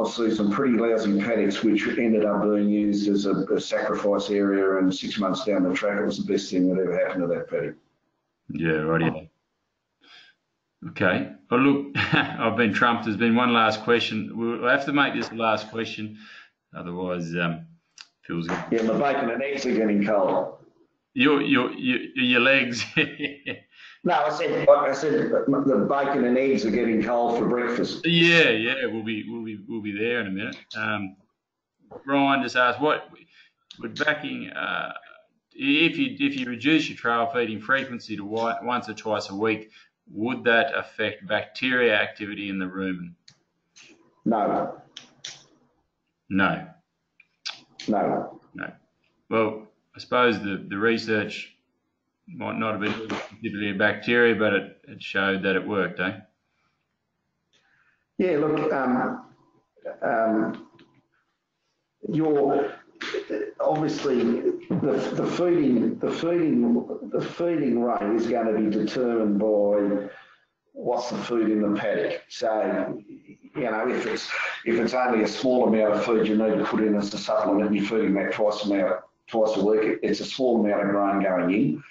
I've seen some pretty lousy paddocks which ended up being used as a, a sacrifice area, and six months down the track, it was the best thing that ever happened to that paddock. Yeah, right. Okay. Well, look, [laughs] I've been trumped. There's been one last question. We'll have to make this the last question, otherwise, um, feels good. Yeah, my bacon and eggs are getting cold. Your your your, your legs. [laughs] no, I said I said the bacon and eggs are getting cold for breakfast. Yeah, yeah, we'll be we'll be we'll be there in a minute. Um, Ryan just asked what we're backing. Uh, if you if you reduce your trail feeding frequency to once or twice a week, would that affect bacteria activity in the rumen? No. No. No. No. Well, I suppose the, the research might not have been specifically a bacteria, but it, it showed that it worked, eh? Yeah, look, um, um, your obviously the, the feeding the feeding the feeding rate is going to be determined by what's the food in the paddock. So you know if it's if it's only a small amount of food you need to put in as a supplement, and you're feeding that twice amount twice a week. It's a small amount of grain going in.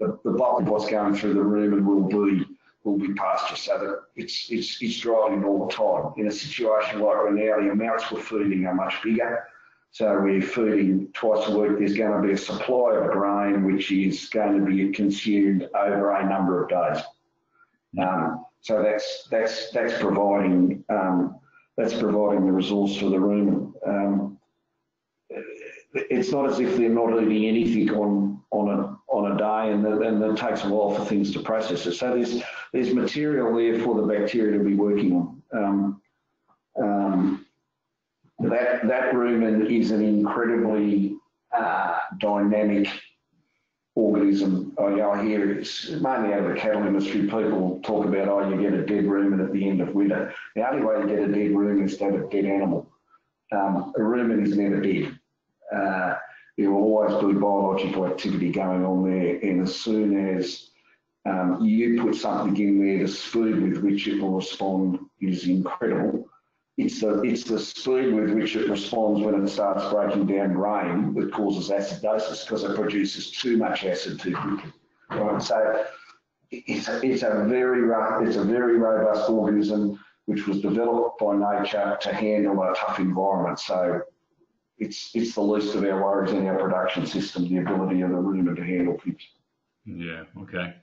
The, the bulk of what's going through the rumen will be will be pasture, so that it's it's it's driving all the time. In a situation like we're now, the amounts we're feeding are much bigger. So we're feeding twice a week. There's going to be a supply of grain which is going to be consumed over a number of days. Um, so that's that's that's providing um, that's providing the resource for the rumen. Um, it's not as if they're not eating anything on on a on a day, and, the, and it takes a while for things to process it. So there's there's material there for the bacteria to be working on. Um, um, that that rumen is an incredibly uh, dynamic organism. I, I hear it's mainly out of the cattle industry. People talk about, oh, you get a dead rumen at the end of winter. The only way to get a dead rumen is to have a dead animal. Um, a rumen is never dead. Uh, there will always be biological activity going on there, and as soon as um, you put something in there, the speed with which it will respond is incredible. It's the, it's the speed with which it responds when it starts breaking down grain that causes acidosis because it produces too much acid too quickly. Right? So it's a, it's a very rough, it's a very robust organism which was developed by nature to handle a tough environment. So it's it's the least of our worries in our production system, the ability of the rumen to handle things. Yeah. Okay.